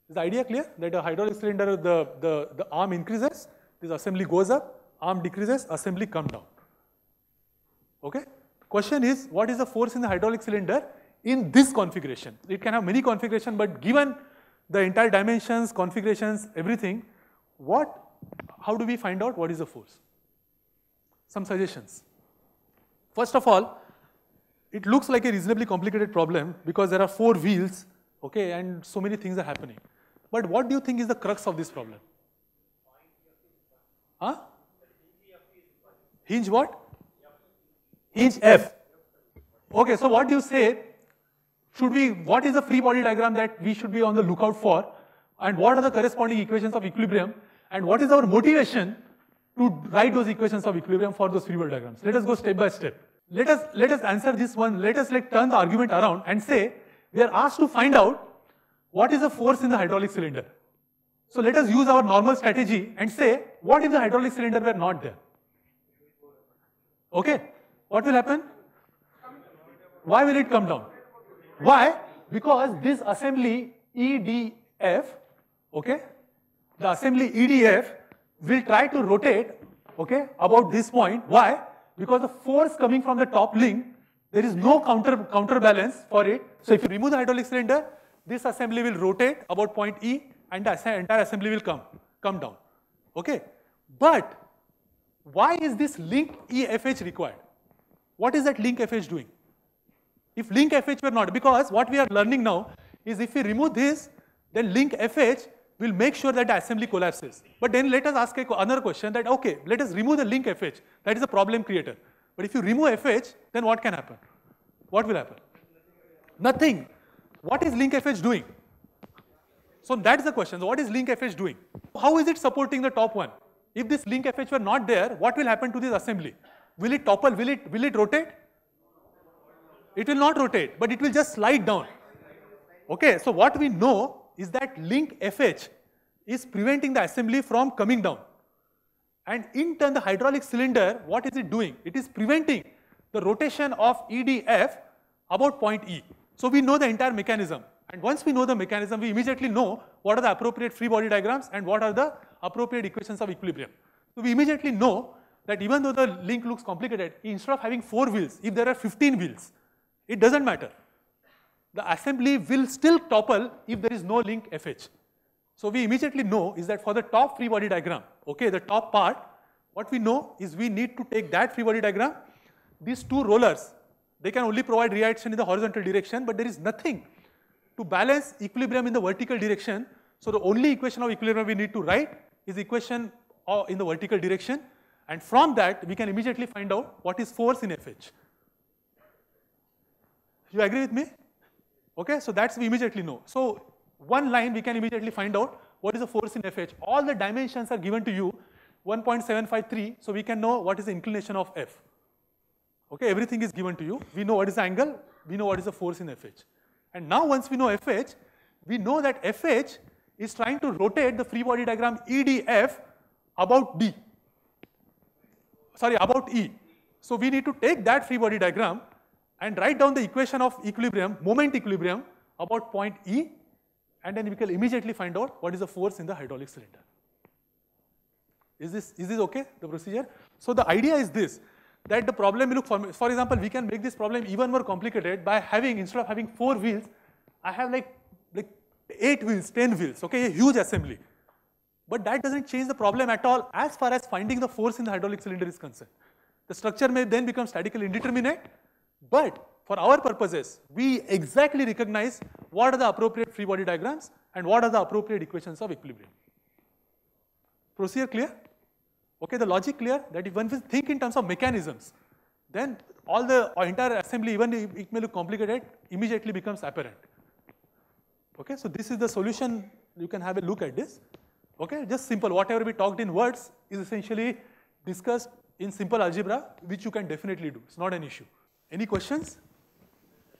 Is the idea clear? That a hydraulic cylinder, the, the, the arm increases, this assembly goes up, arm decreases, assembly come down. Okay? Question is, what is the force in the hydraulic cylinder in this configuration? It can have many configuration, but given the entire dimensions, configurations, everything, what, how do we find out what is the force? Some suggestions. First of all, it looks like a reasonably complicated problem because there are four wheels, okay, and so many things are happening. But what do you think is the crux of this problem? Huh? Hinge what? Hinge F. Okay, so what do you say? Should we, what is the free body diagram that we should be on the lookout for? And what are the corresponding equations of equilibrium? And what is our motivation to write those equations of equilibrium for those free body diagrams? Let us go step by step. Let us, let us answer this one. Let us like turn the argument around and say, we are asked to find out what is the force in the hydraulic cylinder. So let us use our normal strategy and say, what if the hydraulic cylinder were not there? Okay, what will happen? Why will it come down? Why? Because this assembly EDF, okay, the assembly EDF will try to rotate, okay, about this point. Why? Because the force coming from the top link, there is no counter counterbalance for it. So if you remove the hydraulic cylinder, this assembly will rotate about point E and the entire assembly will come, come down. Okay? But why is this link EFH required? What is that link FH doing? If link FH were not, because what we are learning now is if we remove this, then link FH will make sure that the assembly collapses. But then let us ask another question that, okay, let us remove the link FH. That is a problem creator. But if you remove FH, then what can happen? What will happen? Nothing. What is link FH doing? So that is the question. So what is link FH doing? How is it supporting the top one? If this link FH were not there, what will happen to this assembly? Will it topple? Will it, will it rotate? It will not rotate, but it will just slide down. Okay, so what we know is that link FH is preventing the assembly from coming down. And in turn, the hydraulic cylinder, what is it doing? It is preventing the rotation of EDF about point E. So we know the entire mechanism. And once we know the mechanism, we immediately know what are the appropriate free body diagrams and what are the appropriate equations of equilibrium. So we immediately know that even though the link looks complicated, instead of having four wheels, if there are 15 wheels, it doesn't matter. The assembly will still topple if there is no link FH. So we immediately know is that for the top free body diagram, okay, the top part, what we know is we need to take that free body diagram, these two rollers, they can only provide reaction in the horizontal direction, but there is nothing to balance equilibrium in the vertical direction. So the only equation of equilibrium we need to write is equation in the vertical direction. And from that, we can immediately find out what is force in FH. You agree with me? Okay, so that's we immediately know. So one line we can immediately find out what is the force in FH. All the dimensions are given to you, 1.753, so we can know what is the inclination of F. Okay, everything is given to you. We know what is the angle, we know what is the force in FH. And now once we know FH, we know that FH is trying to rotate the free body diagram EDF about D. Sorry, about E. So we need to take that free body diagram and write down the equation of equilibrium, moment equilibrium about point E and then we can immediately find out what is the force in the hydraulic cylinder. Is this, is this okay, the procedure? So the idea is this, that the problem will look for, for example, we can make this problem even more complicated by having, instead of having four wheels, I have like, like eight wheels, 10 wheels, okay, a huge assembly. But that doesn't change the problem at all as far as finding the force in the hydraulic cylinder is concerned. The structure may then become statically indeterminate, but for our purposes, we exactly recognize what are the appropriate free body diagrams and what are the appropriate equations of equilibrium. Procedure clear? Okay, the logic clear that if one think in terms of mechanisms, then all the entire assembly, even if it may look complicated, immediately becomes apparent. Okay, so this is the solution. You can have a look at this. Okay, just simple. Whatever we talked in words is essentially discussed in simple algebra, which you can definitely do. It's not an issue. Any questions?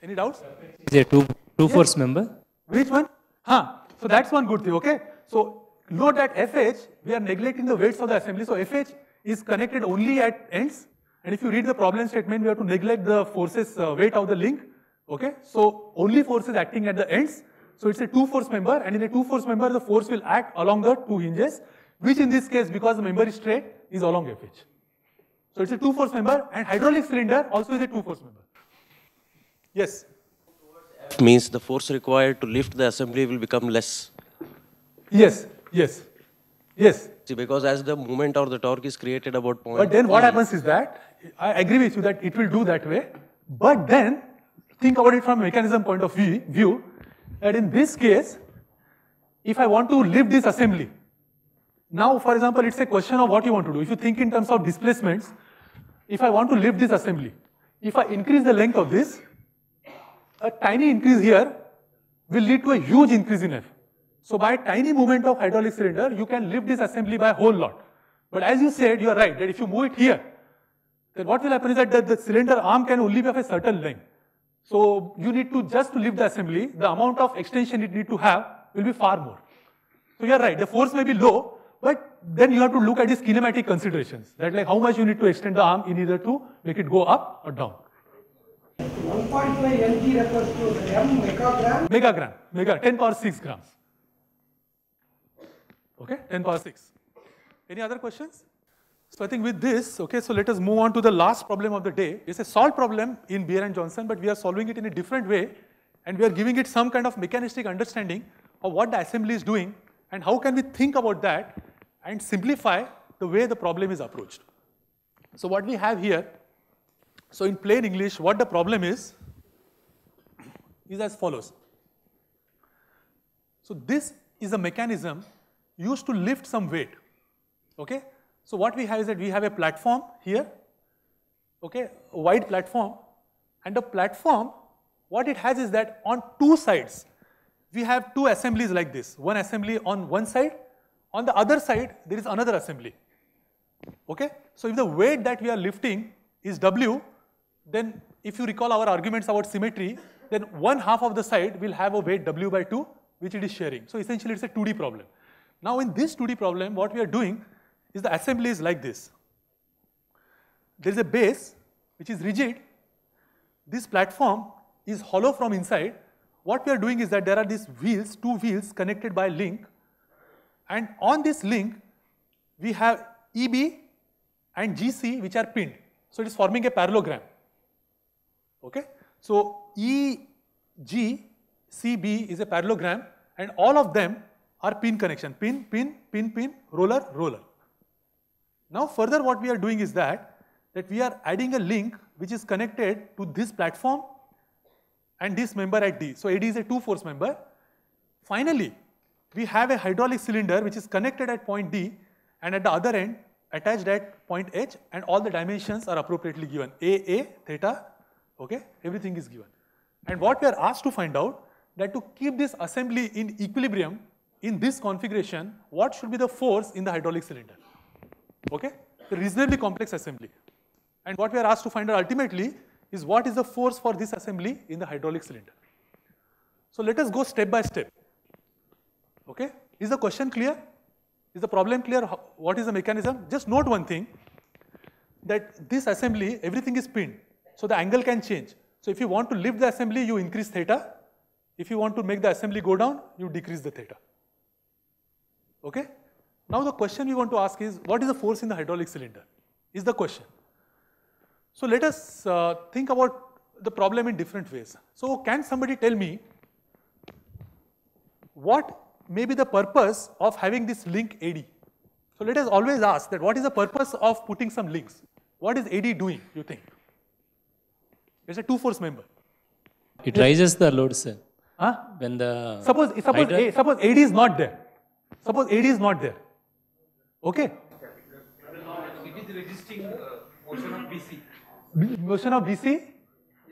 Any doubts? Is a two two force member? Which one? Huh. So that's one good thing, okay? So note that FH, we are neglecting the weights of the assembly. So FH is connected only at ends. And if you read the problem statement, we have to neglect the forces uh, weight of the link. Okay? So only forces acting at the ends. So it's a two force member and in a two force member, the force will act along the two hinges, which in this case, because the member is straight, is along FH. So it's a two force member and hydraulic cylinder also is a two force member. Yes. It means the force required to lift the assembly will become less. Yes. Yes. Yes. See, because as the moment or the torque is created about point. But then what happens is that, I agree with you that it will do that way, but then think about it from a mechanism point of view, view that in this case, if I want to lift this assembly, now for example, it's a question of what you want to do. If you think in terms of displacements, if I want to lift this assembly, if I increase the length of this, a tiny increase here will lead to a huge increase in F. So by tiny movement of hydraulic cylinder, you can lift this assembly by a whole lot. But as you said, you are right, that if you move it here, then what will happen is that the, the cylinder arm can only be of a certain length. So you need to, just to lift the assembly, the amount of extension it need to have will be far more. So you are right, the force may be low, but then you have to look at these kinematic considerations, that like how much you need to extend the arm in either to make it go up or down. 1.5 mg refers to m megagram. Megagram, mega, 10 power 6 grams. Okay, 10 power 6. Any other questions? So I think with this, okay, so let us move on to the last problem of the day. It's a solved problem in Beer and Johnston, but we are solving it in a different way, and we are giving it some kind of mechanistic understanding of what the assembly is doing, and how can we think about that and simplify the way the problem is approached. So what we have here, so in plain English, what the problem is, is as follows. So this is a mechanism used to lift some weight. Okay? So what we have is that we have a platform here, okay, a wide platform, and the platform, what it has is that on two sides, we have two assemblies like this. One assembly on one side, on the other side, there is another assembly. Okay? So if the weight that we are lifting is W, then if you recall our arguments about symmetry, then one half of the side will have a weight W by 2, which it is sharing. So essentially it's a 2D problem. Now in this 2D problem, what we are doing is the assembly is like this. There is a base which is rigid. This platform is hollow from inside. What we are doing is that there are these wheels, two wheels connected by a link. And on this link, we have EB and GC which are pinned. So it is forming a parallelogram. Okay? So EG, CB is a parallelogram and all of them are pin connection. Pin, pin, pin, pin, roller, roller. Now further what we are doing is that, that we are adding a link which is connected to this platform and this member at D. So AD is a two force member. Finally, we have a hydraulic cylinder which is connected at point D and at the other end attached at point H and all the dimensions are appropriately given. A, A, theta, okay, everything is given. And what we are asked to find out that to keep this assembly in equilibrium in this configuration, what should be the force in the hydraulic cylinder? Okay? A reasonably complex assembly. And what we are asked to find out ultimately is what is the force for this assembly in the hydraulic cylinder. So let us go step by step. Okay? Is the question clear? Is the problem clear? What is the mechanism? Just note one thing, that this assembly, everything is pinned. So the angle can change. So if you want to lift the assembly, you increase theta. If you want to make the assembly go down, you decrease the theta. Okay? Now the question we want to ask is, what is the force in the hydraulic cylinder? Is the question. So let us uh, think about the problem in different ways. So can somebody tell me what may be the purpose of having this link AD? So let us always ask that what is the purpose of putting some links? What is AD doing, you think? It's a two force member. It raises the load, sir. Huh? When the Suppose, suppose, A, suppose AD is not there. Suppose AD is not there. Okay? It is resisting uh, motion of BC. B- Motion of BC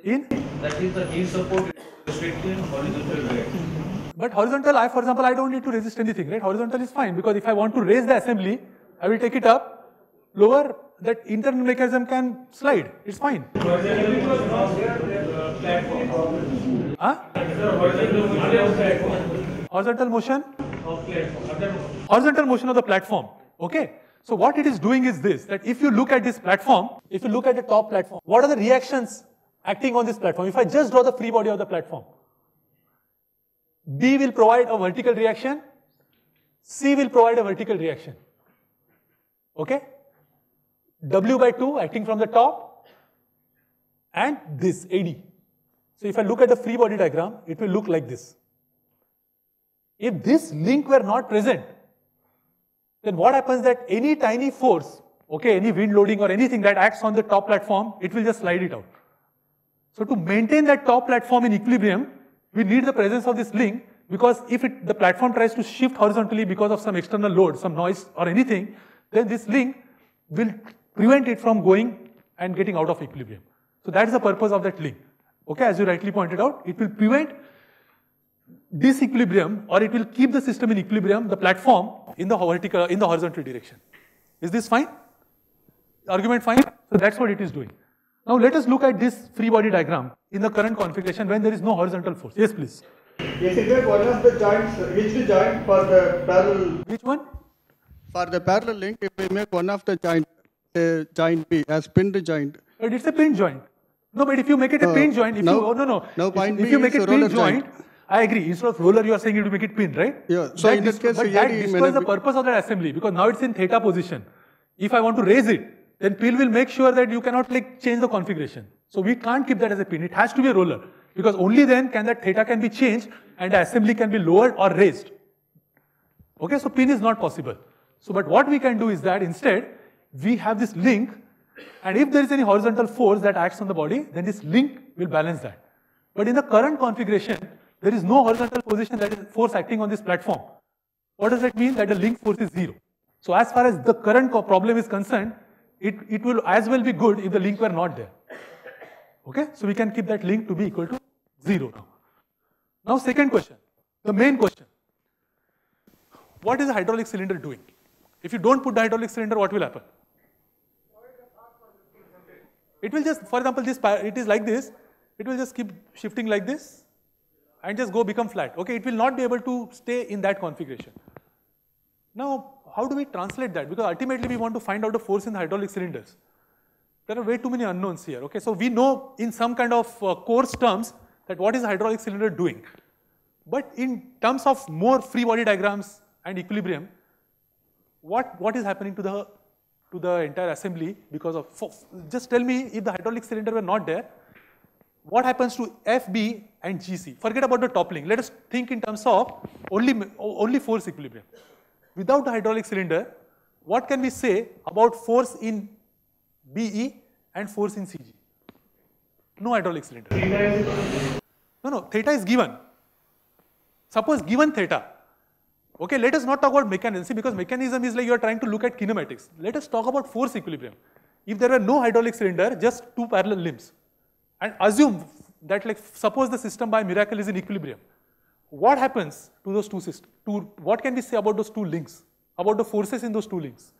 in? That is the heel support restricted in horizontal direction. But horizontal, I, for example, I don't need to resist anything, right? Horizontal is fine because if I want to raise the assembly, I will take it up lower, that internal mechanism can slide. It's fine. Huh? Horizontal motion? Horizontal motion of the platform. Okay. So what it is doing is this, that if you look at this platform, if you look at the top platform, what are the reactions acting on this platform? If I just draw the free body of the platform, B will provide a vertical reaction, C will provide a vertical reaction. Okay? W by 2 acting from the top and this AD. So if I look at the free body diagram, it will look like this. If this link were not present, then what happens that any tiny force, okay, any wind loading or anything that acts on the top platform, it will just slide it out. So to maintain that top platform in equilibrium, we need the presence of this link because if it, the platform tries to shift horizontally because of some external load, some noise or anything, then this link will prevent it from going and getting out of equilibrium. So that is the purpose of that link. Okay, as you rightly pointed out, it will prevent disequilibrium or it will keep the system in equilibrium, the platform in the vertical, in the horizontal direction. Is this fine? Argument fine? So that's what it is doing. Now let us look at this free body diagram in the current configuration when there is no horizontal force. Yes, please. Yes, there one of the joints, which joint for the parallel? Which one? For the parallel link, if we make one of the joint, uh, joint B as pinned joint. But it's a pin joint. No, but if you make it a Uh, pin joint, if you, oh, no, no. now point if, B you make it a pin joint, joint. I agree. Instead of roller, you are saying you to make it pin, right? Yeah, so in this case, but that destroys the purpose of that assembly because now it's in theta position. If I want to raise it, then pin will make sure that you cannot like change the configuration. So we can't keep that as a pin. It has to be a roller because only then can that theta can be changed and the assembly can be lowered or raised. Okay, so pin is not possible. So, but what we can do is that instead, we have this link, and if there is any horizontal force that acts on the body, then this link will balance that. But in the current configuration, there is no horizontal position that is force acting on this platform. What does that mean? That the link force is zero. So as far as the current problem is concerned, it, it will as well be good if the link were not there. Okay, so we can keep that link to be equal to zero now. Now second question, the main question. What is a hydraulic cylinder doing? If you don't put the hydraulic cylinder, what will happen? It will just, for example, this it is like this. It will just keep shifting like this, and just go become flat. Okay, it will not be able to stay in that configuration. Now, how do we translate that? Because ultimately we want to find out the force in the hydraulic cylinders. There are way too many unknowns here. Okay, so we know in some kind of uh, coarse terms that what is a hydraulic cylinder doing. But in terms of more free body diagrams and equilibrium, what, what is happening to the, to the entire assembly because of, just tell me if the hydraulic cylinder were not there, what happens to FB and GC? Forget about the toppling. Let us think in terms of only, only force equilibrium. Without the hydraulic cylinder, what can we say about force in BE and force in CG? No hydraulic cylinder. No, no, theta is given. Suppose given theta, okay, let us not talk about mechanism because mechanism is like you are trying to look at kinematics. Let us talk about force equilibrium. If there were no hydraulic cylinder, just two parallel limbs, and assume that like suppose the system by miracle is in equilibrium, what happens to those two systems? What can we say about those two links? About the forces in those two links?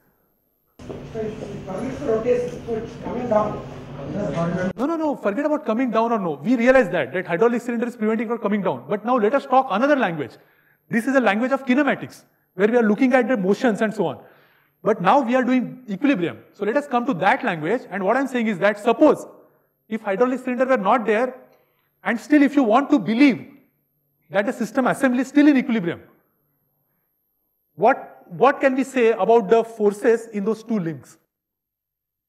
No, no, no, forget about coming down or no. We realize that, that hydraulic cylinder is preventing from coming down. But now let us talk another language. This is a language of kinematics, where we are looking at the motions and so on. But now we are doing equilibrium. So let us come to that language. And what I'm saying is that suppose if hydraulic cylinder were not there, and still if you want to believe that the system assembly is still in equilibrium, what, what can we say about the forces in those two links?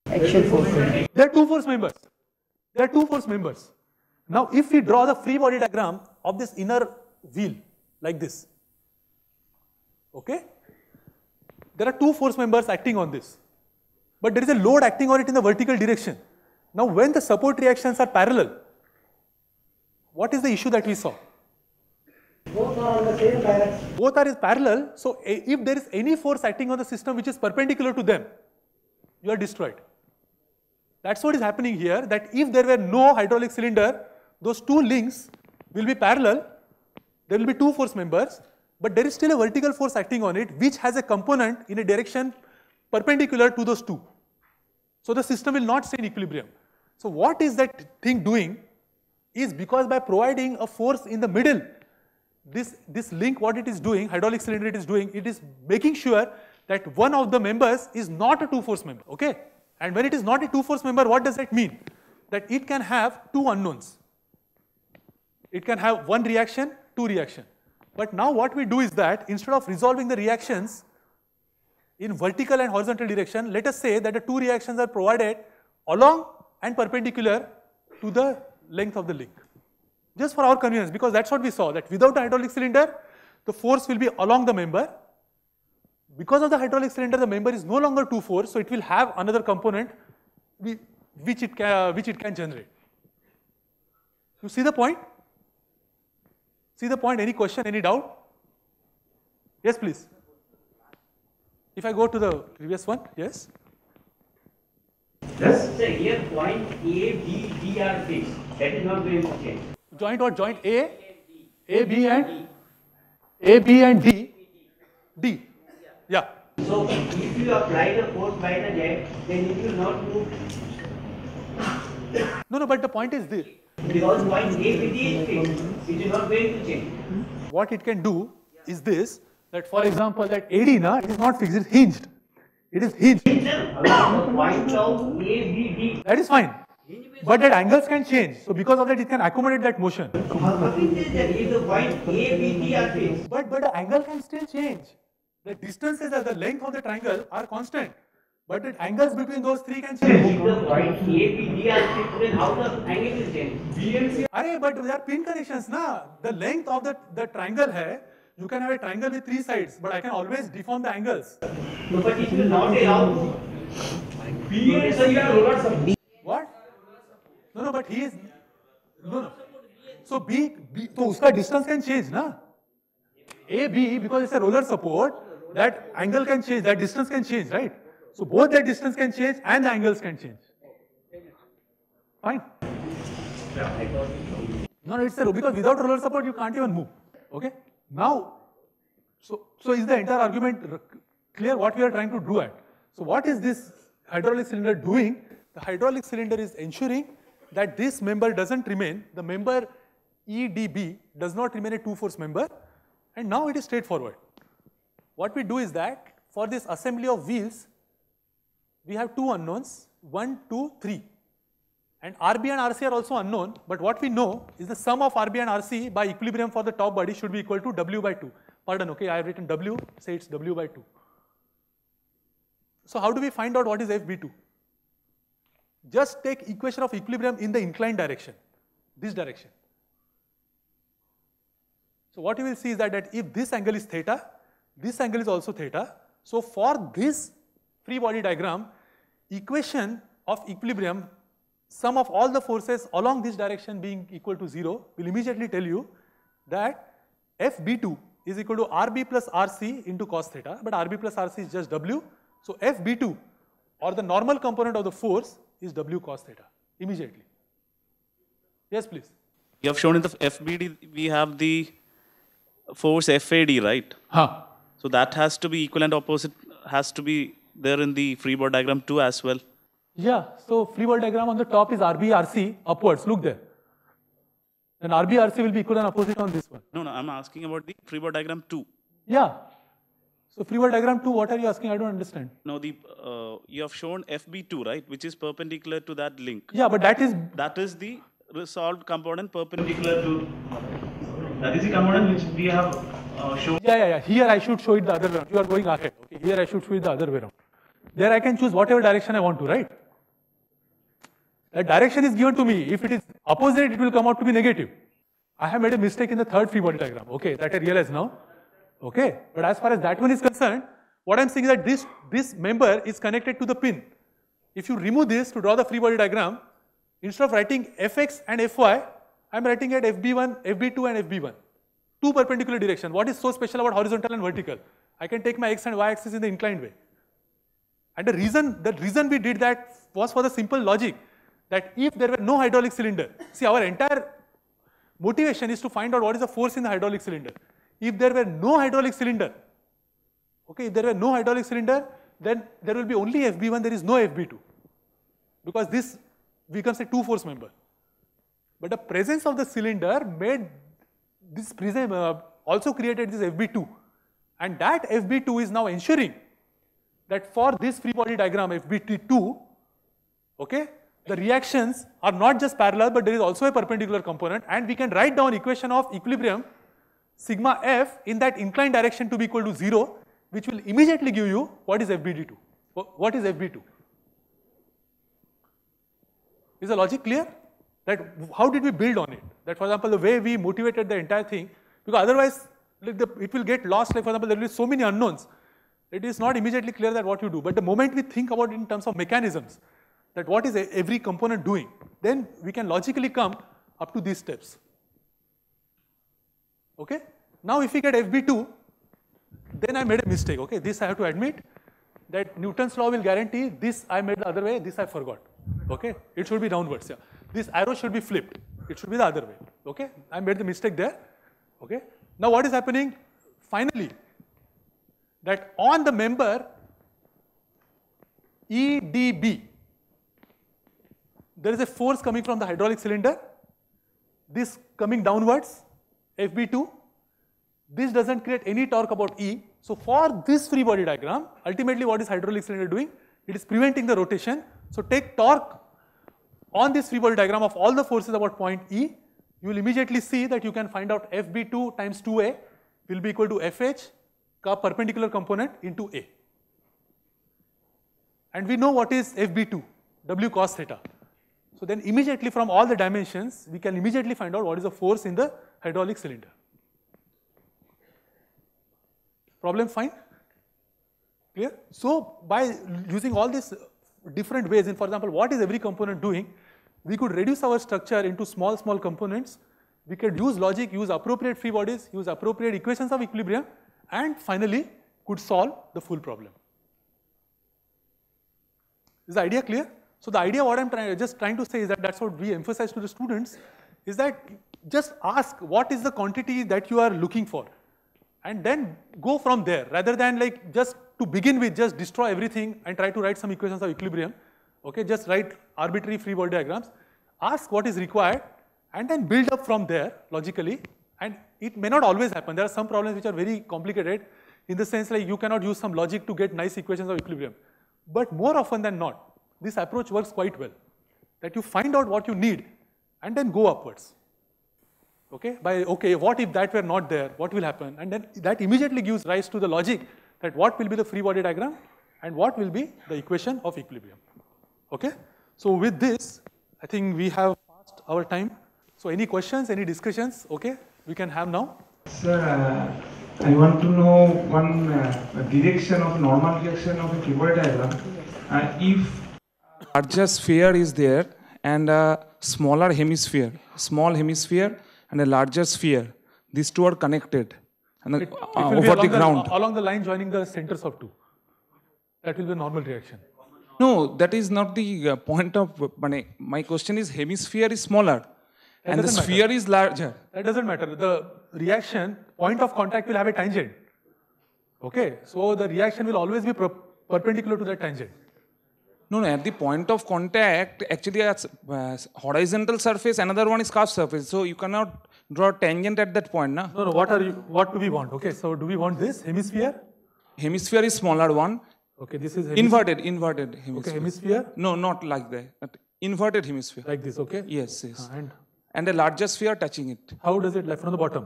Action force. There are two force members. There are two force members. Now, if we draw the free body diagram of this inner wheel like this, okay? There are two force members acting on this, but there is a load acting on it in the vertical direction. Now, when the support reactions are parallel, what is the issue that we saw? Both are on the same direction. Both are is parallel, so eh, if there is any force acting on the system which is perpendicular to them, you are destroyed. That's what is happening here, that if there were no hydraulic cylinder, those two links will be parallel, there will be two force members, but there is still a vertical force acting on it, which has a component in a direction perpendicular to those two. So the system will not stay in equilibrium. So what is that thing doing is because by providing a force in the middle, this, this link what it is doing, hydraulic cylinder it is doing, it is making sure that one of the members is not a two force member, okay? And when it is not a two force member, what does that mean? That it can have two unknowns. It can have one reaction, two reaction. But now what we do is that instead of resolving the reactions in vertical and horizontal direction, let us say that the two reactions are provided along and perpendicular to the length of the link. Just for our convenience, because that's what we saw, that without a hydraulic cylinder, the force will be along the member. Because of the hydraulic cylinder, the member is no longer two force, so it will have another component which it can, which it can generate. You see the point? See the point? Any question, any doubt? Yes, please. If I go to the previous one, yes? Just say here point A, B, D are fixed. That is not going to change. Joint what? Joint A, A, B and A, B and D, D. Yeah. So if you apply the force by the jet, then it will not move No, no, but the point is this. because point A, B, D is fixed. It is not going to change. What it can do is this, that for example, that AD, na, it is not fixed, it is hinged. It is hinged. Point of A, B, D. That is fine. But that angles can change. So because of that, it can accommodate that motion. They if? But, but the angle can still change. The distances and the length of the triangle are constant. But the angles between those three can If change. the point A, B, D are fixed, then how the angle change? B and C. But there are pin connections, na? The length of the, the triangle hai, you can have a triangle with three sides, but I can always deform the angles. No, but it will not allow. B and C are roller support. What? No, no, but he is, no, no. So B, B, so uska distance can change, na? A, B, because it's a roller support, that angle can change, that distance can change, right? So both that distance can change and the angles can change. Fine. No, no, it's a, because without roller support you can't even move. Okay? Now, so, so is the entire argument clear what we are trying to do at? So what is this hydraulic cylinder doing? The hydraulic cylinder is ensuring that this member doesn't remain, the member EDB does not remain a two-force member and now it is straightforward. What we do is that for this assembly of wheels, we have two unknowns, 1, 2, 3. And RB and RC are also unknown, but what we know is the sum of RB and RC by equilibrium for the top body should be equal to W by 2. Pardon, okay, I have written W, say it's W by 2. So how do we find out what is FB2? Just take equation of equilibrium in the inclined direction, this direction. So what you will see is that, that if this angle is theta, this angle is also theta. So for this free body diagram, equation of equilibrium, sum of all the forces along this direction being equal to 0 will immediately tell you that FB2 is equal to RB plus RC into cos theta, but RB plus RC is just W. So FB2 or the normal component of the force is W cos theta immediately. Yes, please. You have shown in the FBD, we have the force FAD, right? Huh. So that has to be equal and opposite, has to be there in the free body diagram too as well. Yeah, so free body diagram on the top is RB, RC upwards, look there. Then RB, RC will be equal and opposite on this one. No, no, I'm asking about the free body diagram too. Yeah. So free body diagram 2, what are you asking? I don't understand. Now the, uh, you have shown FB2, right, which is perpendicular to that link. Yeah, but that is, That is the resolved component perpendicular to, That is the component which we have uh, shown. yeah, yeah, yeah. Here I should show it the other way around. You are going ahead. Okay, here I should show it the other way around. There I can choose whatever direction I want to, right? That direction is given to me. If it is opposite, it will come out to be negative. I have made a mistake in the third free body diagram. Okay, that I realize now. Okay, but as far as that one is concerned, what I'm saying is that this, this member is connected to the pin. If you remove this to draw the free body diagram, instead of writing fx and fy, I'm writing it fb1, fb2 and fb1. Two perpendicular direction. What is so special about horizontal and vertical? I can take my x and y axis in the inclined way. And the reason, the reason we did that was for the simple logic that if there were no hydraulic cylinder, see our entire motivation is to find out what is the force in the hydraulic cylinder. If there were no hydraulic cylinder, okay, if there were no hydraulic cylinder, then there will be only FB1, there is no FB2. because this becomes a two force member. But the presence of the cylinder made this prism uh, also created this FB2. And that FB2 is now ensuring that for this free body diagram FBT2, okay, the reactions are not just parallel, but there is also a perpendicular component. And we can write down equation of equilibrium sigma f in that inclined direction to be equal to 0, which will immediately give you what is FBD2. What is FB2? Is the logic clear? That how did we build on it? That for example, the way we motivated the entire thing, because otherwise it will get lost. Like for example, there will be so many unknowns. It is not immediately clear that what you do. But the moment we think about it in terms of mechanisms, that what is every component doing, then we can logically come up to these steps. Okay? Now if we get FB2, then I made a mistake. Okay, this I have to admit that Newton's law will guarantee this I made the other way, this I forgot. Okay, it should be downwards. Yeah, this arrow should be flipped. It should be the other way. Okay, I made the mistake there. Okay, now what is happening? Finally, that on the member EDB, there is a force coming from the hydraulic cylinder. This coming downwards, FB2, this doesn't create any torque about E. So for this free body diagram, ultimately what is hydraulic cylinder doing? It is preventing the rotation. So take torque on this free body diagram of all the forces about point E. You will immediately see that you can find out FB2 times 2A will be equal to FH perpendicular component into A. And we know what is FB2, W cos theta. So then immediately from all the dimensions, we can immediately find out what is the force in the hydraulic cylinder. Problem fine? Clear? So by using all these different ways, in for example, what is every component doing, we could reduce our structure into small, small components. We could use logic, use appropriate free bodies, use appropriate equations of equilibrium, and finally could solve the full problem. Is the idea clear? So the idea what I'm trying, just trying to say is that that's what we emphasize to the students, is that just ask what is the quantity that you are looking for and then go from there rather than like just to begin with just destroy everything and try to write some equations of equilibrium. Okay, just write arbitrary free body diagrams. Ask what is required and then build up from there logically. And it may not always happen. There are some problems which are very complicated in the sense like you cannot use some logic to get nice equations of equilibrium. But more often than not, this approach works quite well. That you find out what you need and then go upwards. Okay, by okay, what if that were not there? What will happen? And then that immediately gives rise to the logic that what will be the free body diagram and what will be the equation of equilibrium. Okay, so with this, I think we have passed our time. So any questions, any discussions? Okay, we can have now. Sir, uh, I want to know one uh, direction of normal reaction of a free body diagram. Uh, if larger sphere is there and a smaller hemisphere, small hemisphere and a larger sphere, these two are connected and It uh, be over the ground. along the line joining the centers of two. That will be a normal reaction. No, that is not the uh, point of. My, my question is hemisphere is smaller That and the doesn't matter. sphere is larger. That doesn't matter. The reaction, point of contact will have a tangent. Okay, so the reaction will always be per- perpendicular to that tangent. No, no, at the point of contact, actually a s- uh, horizontal surface, another one is curved surface. So you cannot draw tangent at that point, na? No, no, what are you, what do we want? Okay, so do we want this hemisphere? Hemisphere is smaller one. Okay, this is hemisphere. Inverted, inverted hemisphere. Okay, hemisphere? No, not like that. Inverted hemisphere. Like this, okay? Yes, yes. And And a larger sphere touching it. how does it like from the bottom?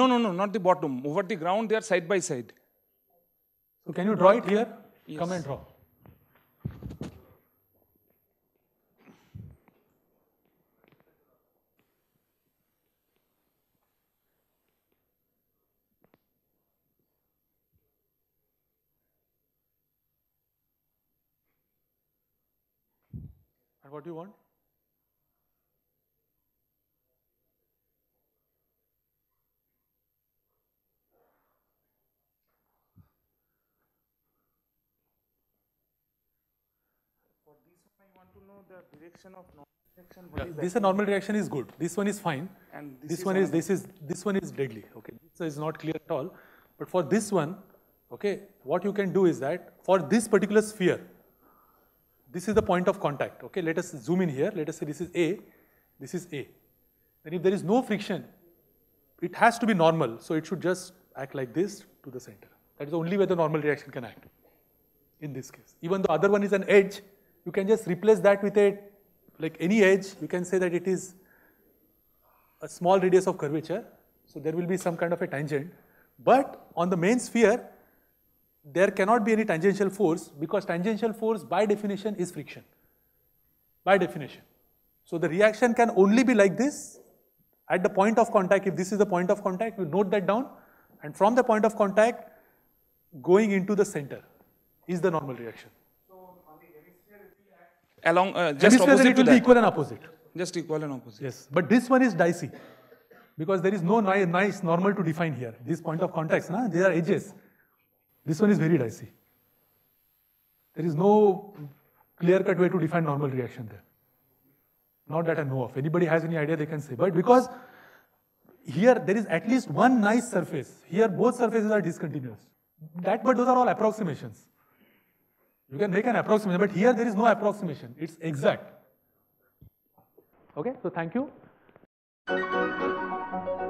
No, no, no, not the bottom. Over the ground, they are side by side. So can you draw it here? Come and draw. And what do you want? For this one, I want to know the direction of normal reaction. Yeah, this a normal reaction is good. This one is fine. And this, this is one is this is this one is deadly. Okay, this is not clear at all. But for this one, okay, what you can do is that for this particular sphere, this is the point of contact. Okay, let us zoom in here. Let us say this is A, this is A. Then if there is no friction, it has to be normal. So it should just act like this to the center. That is the only way the normal reaction can act in this case. Even the other one is an edge, you can just replace that with a, like any edge, you can say that it is a small radius of curvature. So there will be some kind of a tangent. But on the main sphere, there cannot be any tangential force because tangential force by definition is friction. By definition. So the reaction can only be like this at the point of contact. If this is the point of contact, we note that down. And from the point of contact, going into the center is the normal reaction. Along uh, just Hemisphere, opposite it to will be equal and opposite. Just equal and opposite. Yes, but this one is dicey because there is no ni- nice normal to define here. This point of contact, na, there are edges. This one is very dicey. There is no clear-cut way to define normal reaction there. Not that I know of. Anybody has any idea, they can say. But because here there is at least one nice surface. Here both surfaces are discontinuous. That, but those are all approximations. You can make an approximation, but here there is no approximation. It's exact. Okay, so thank you. Thank you.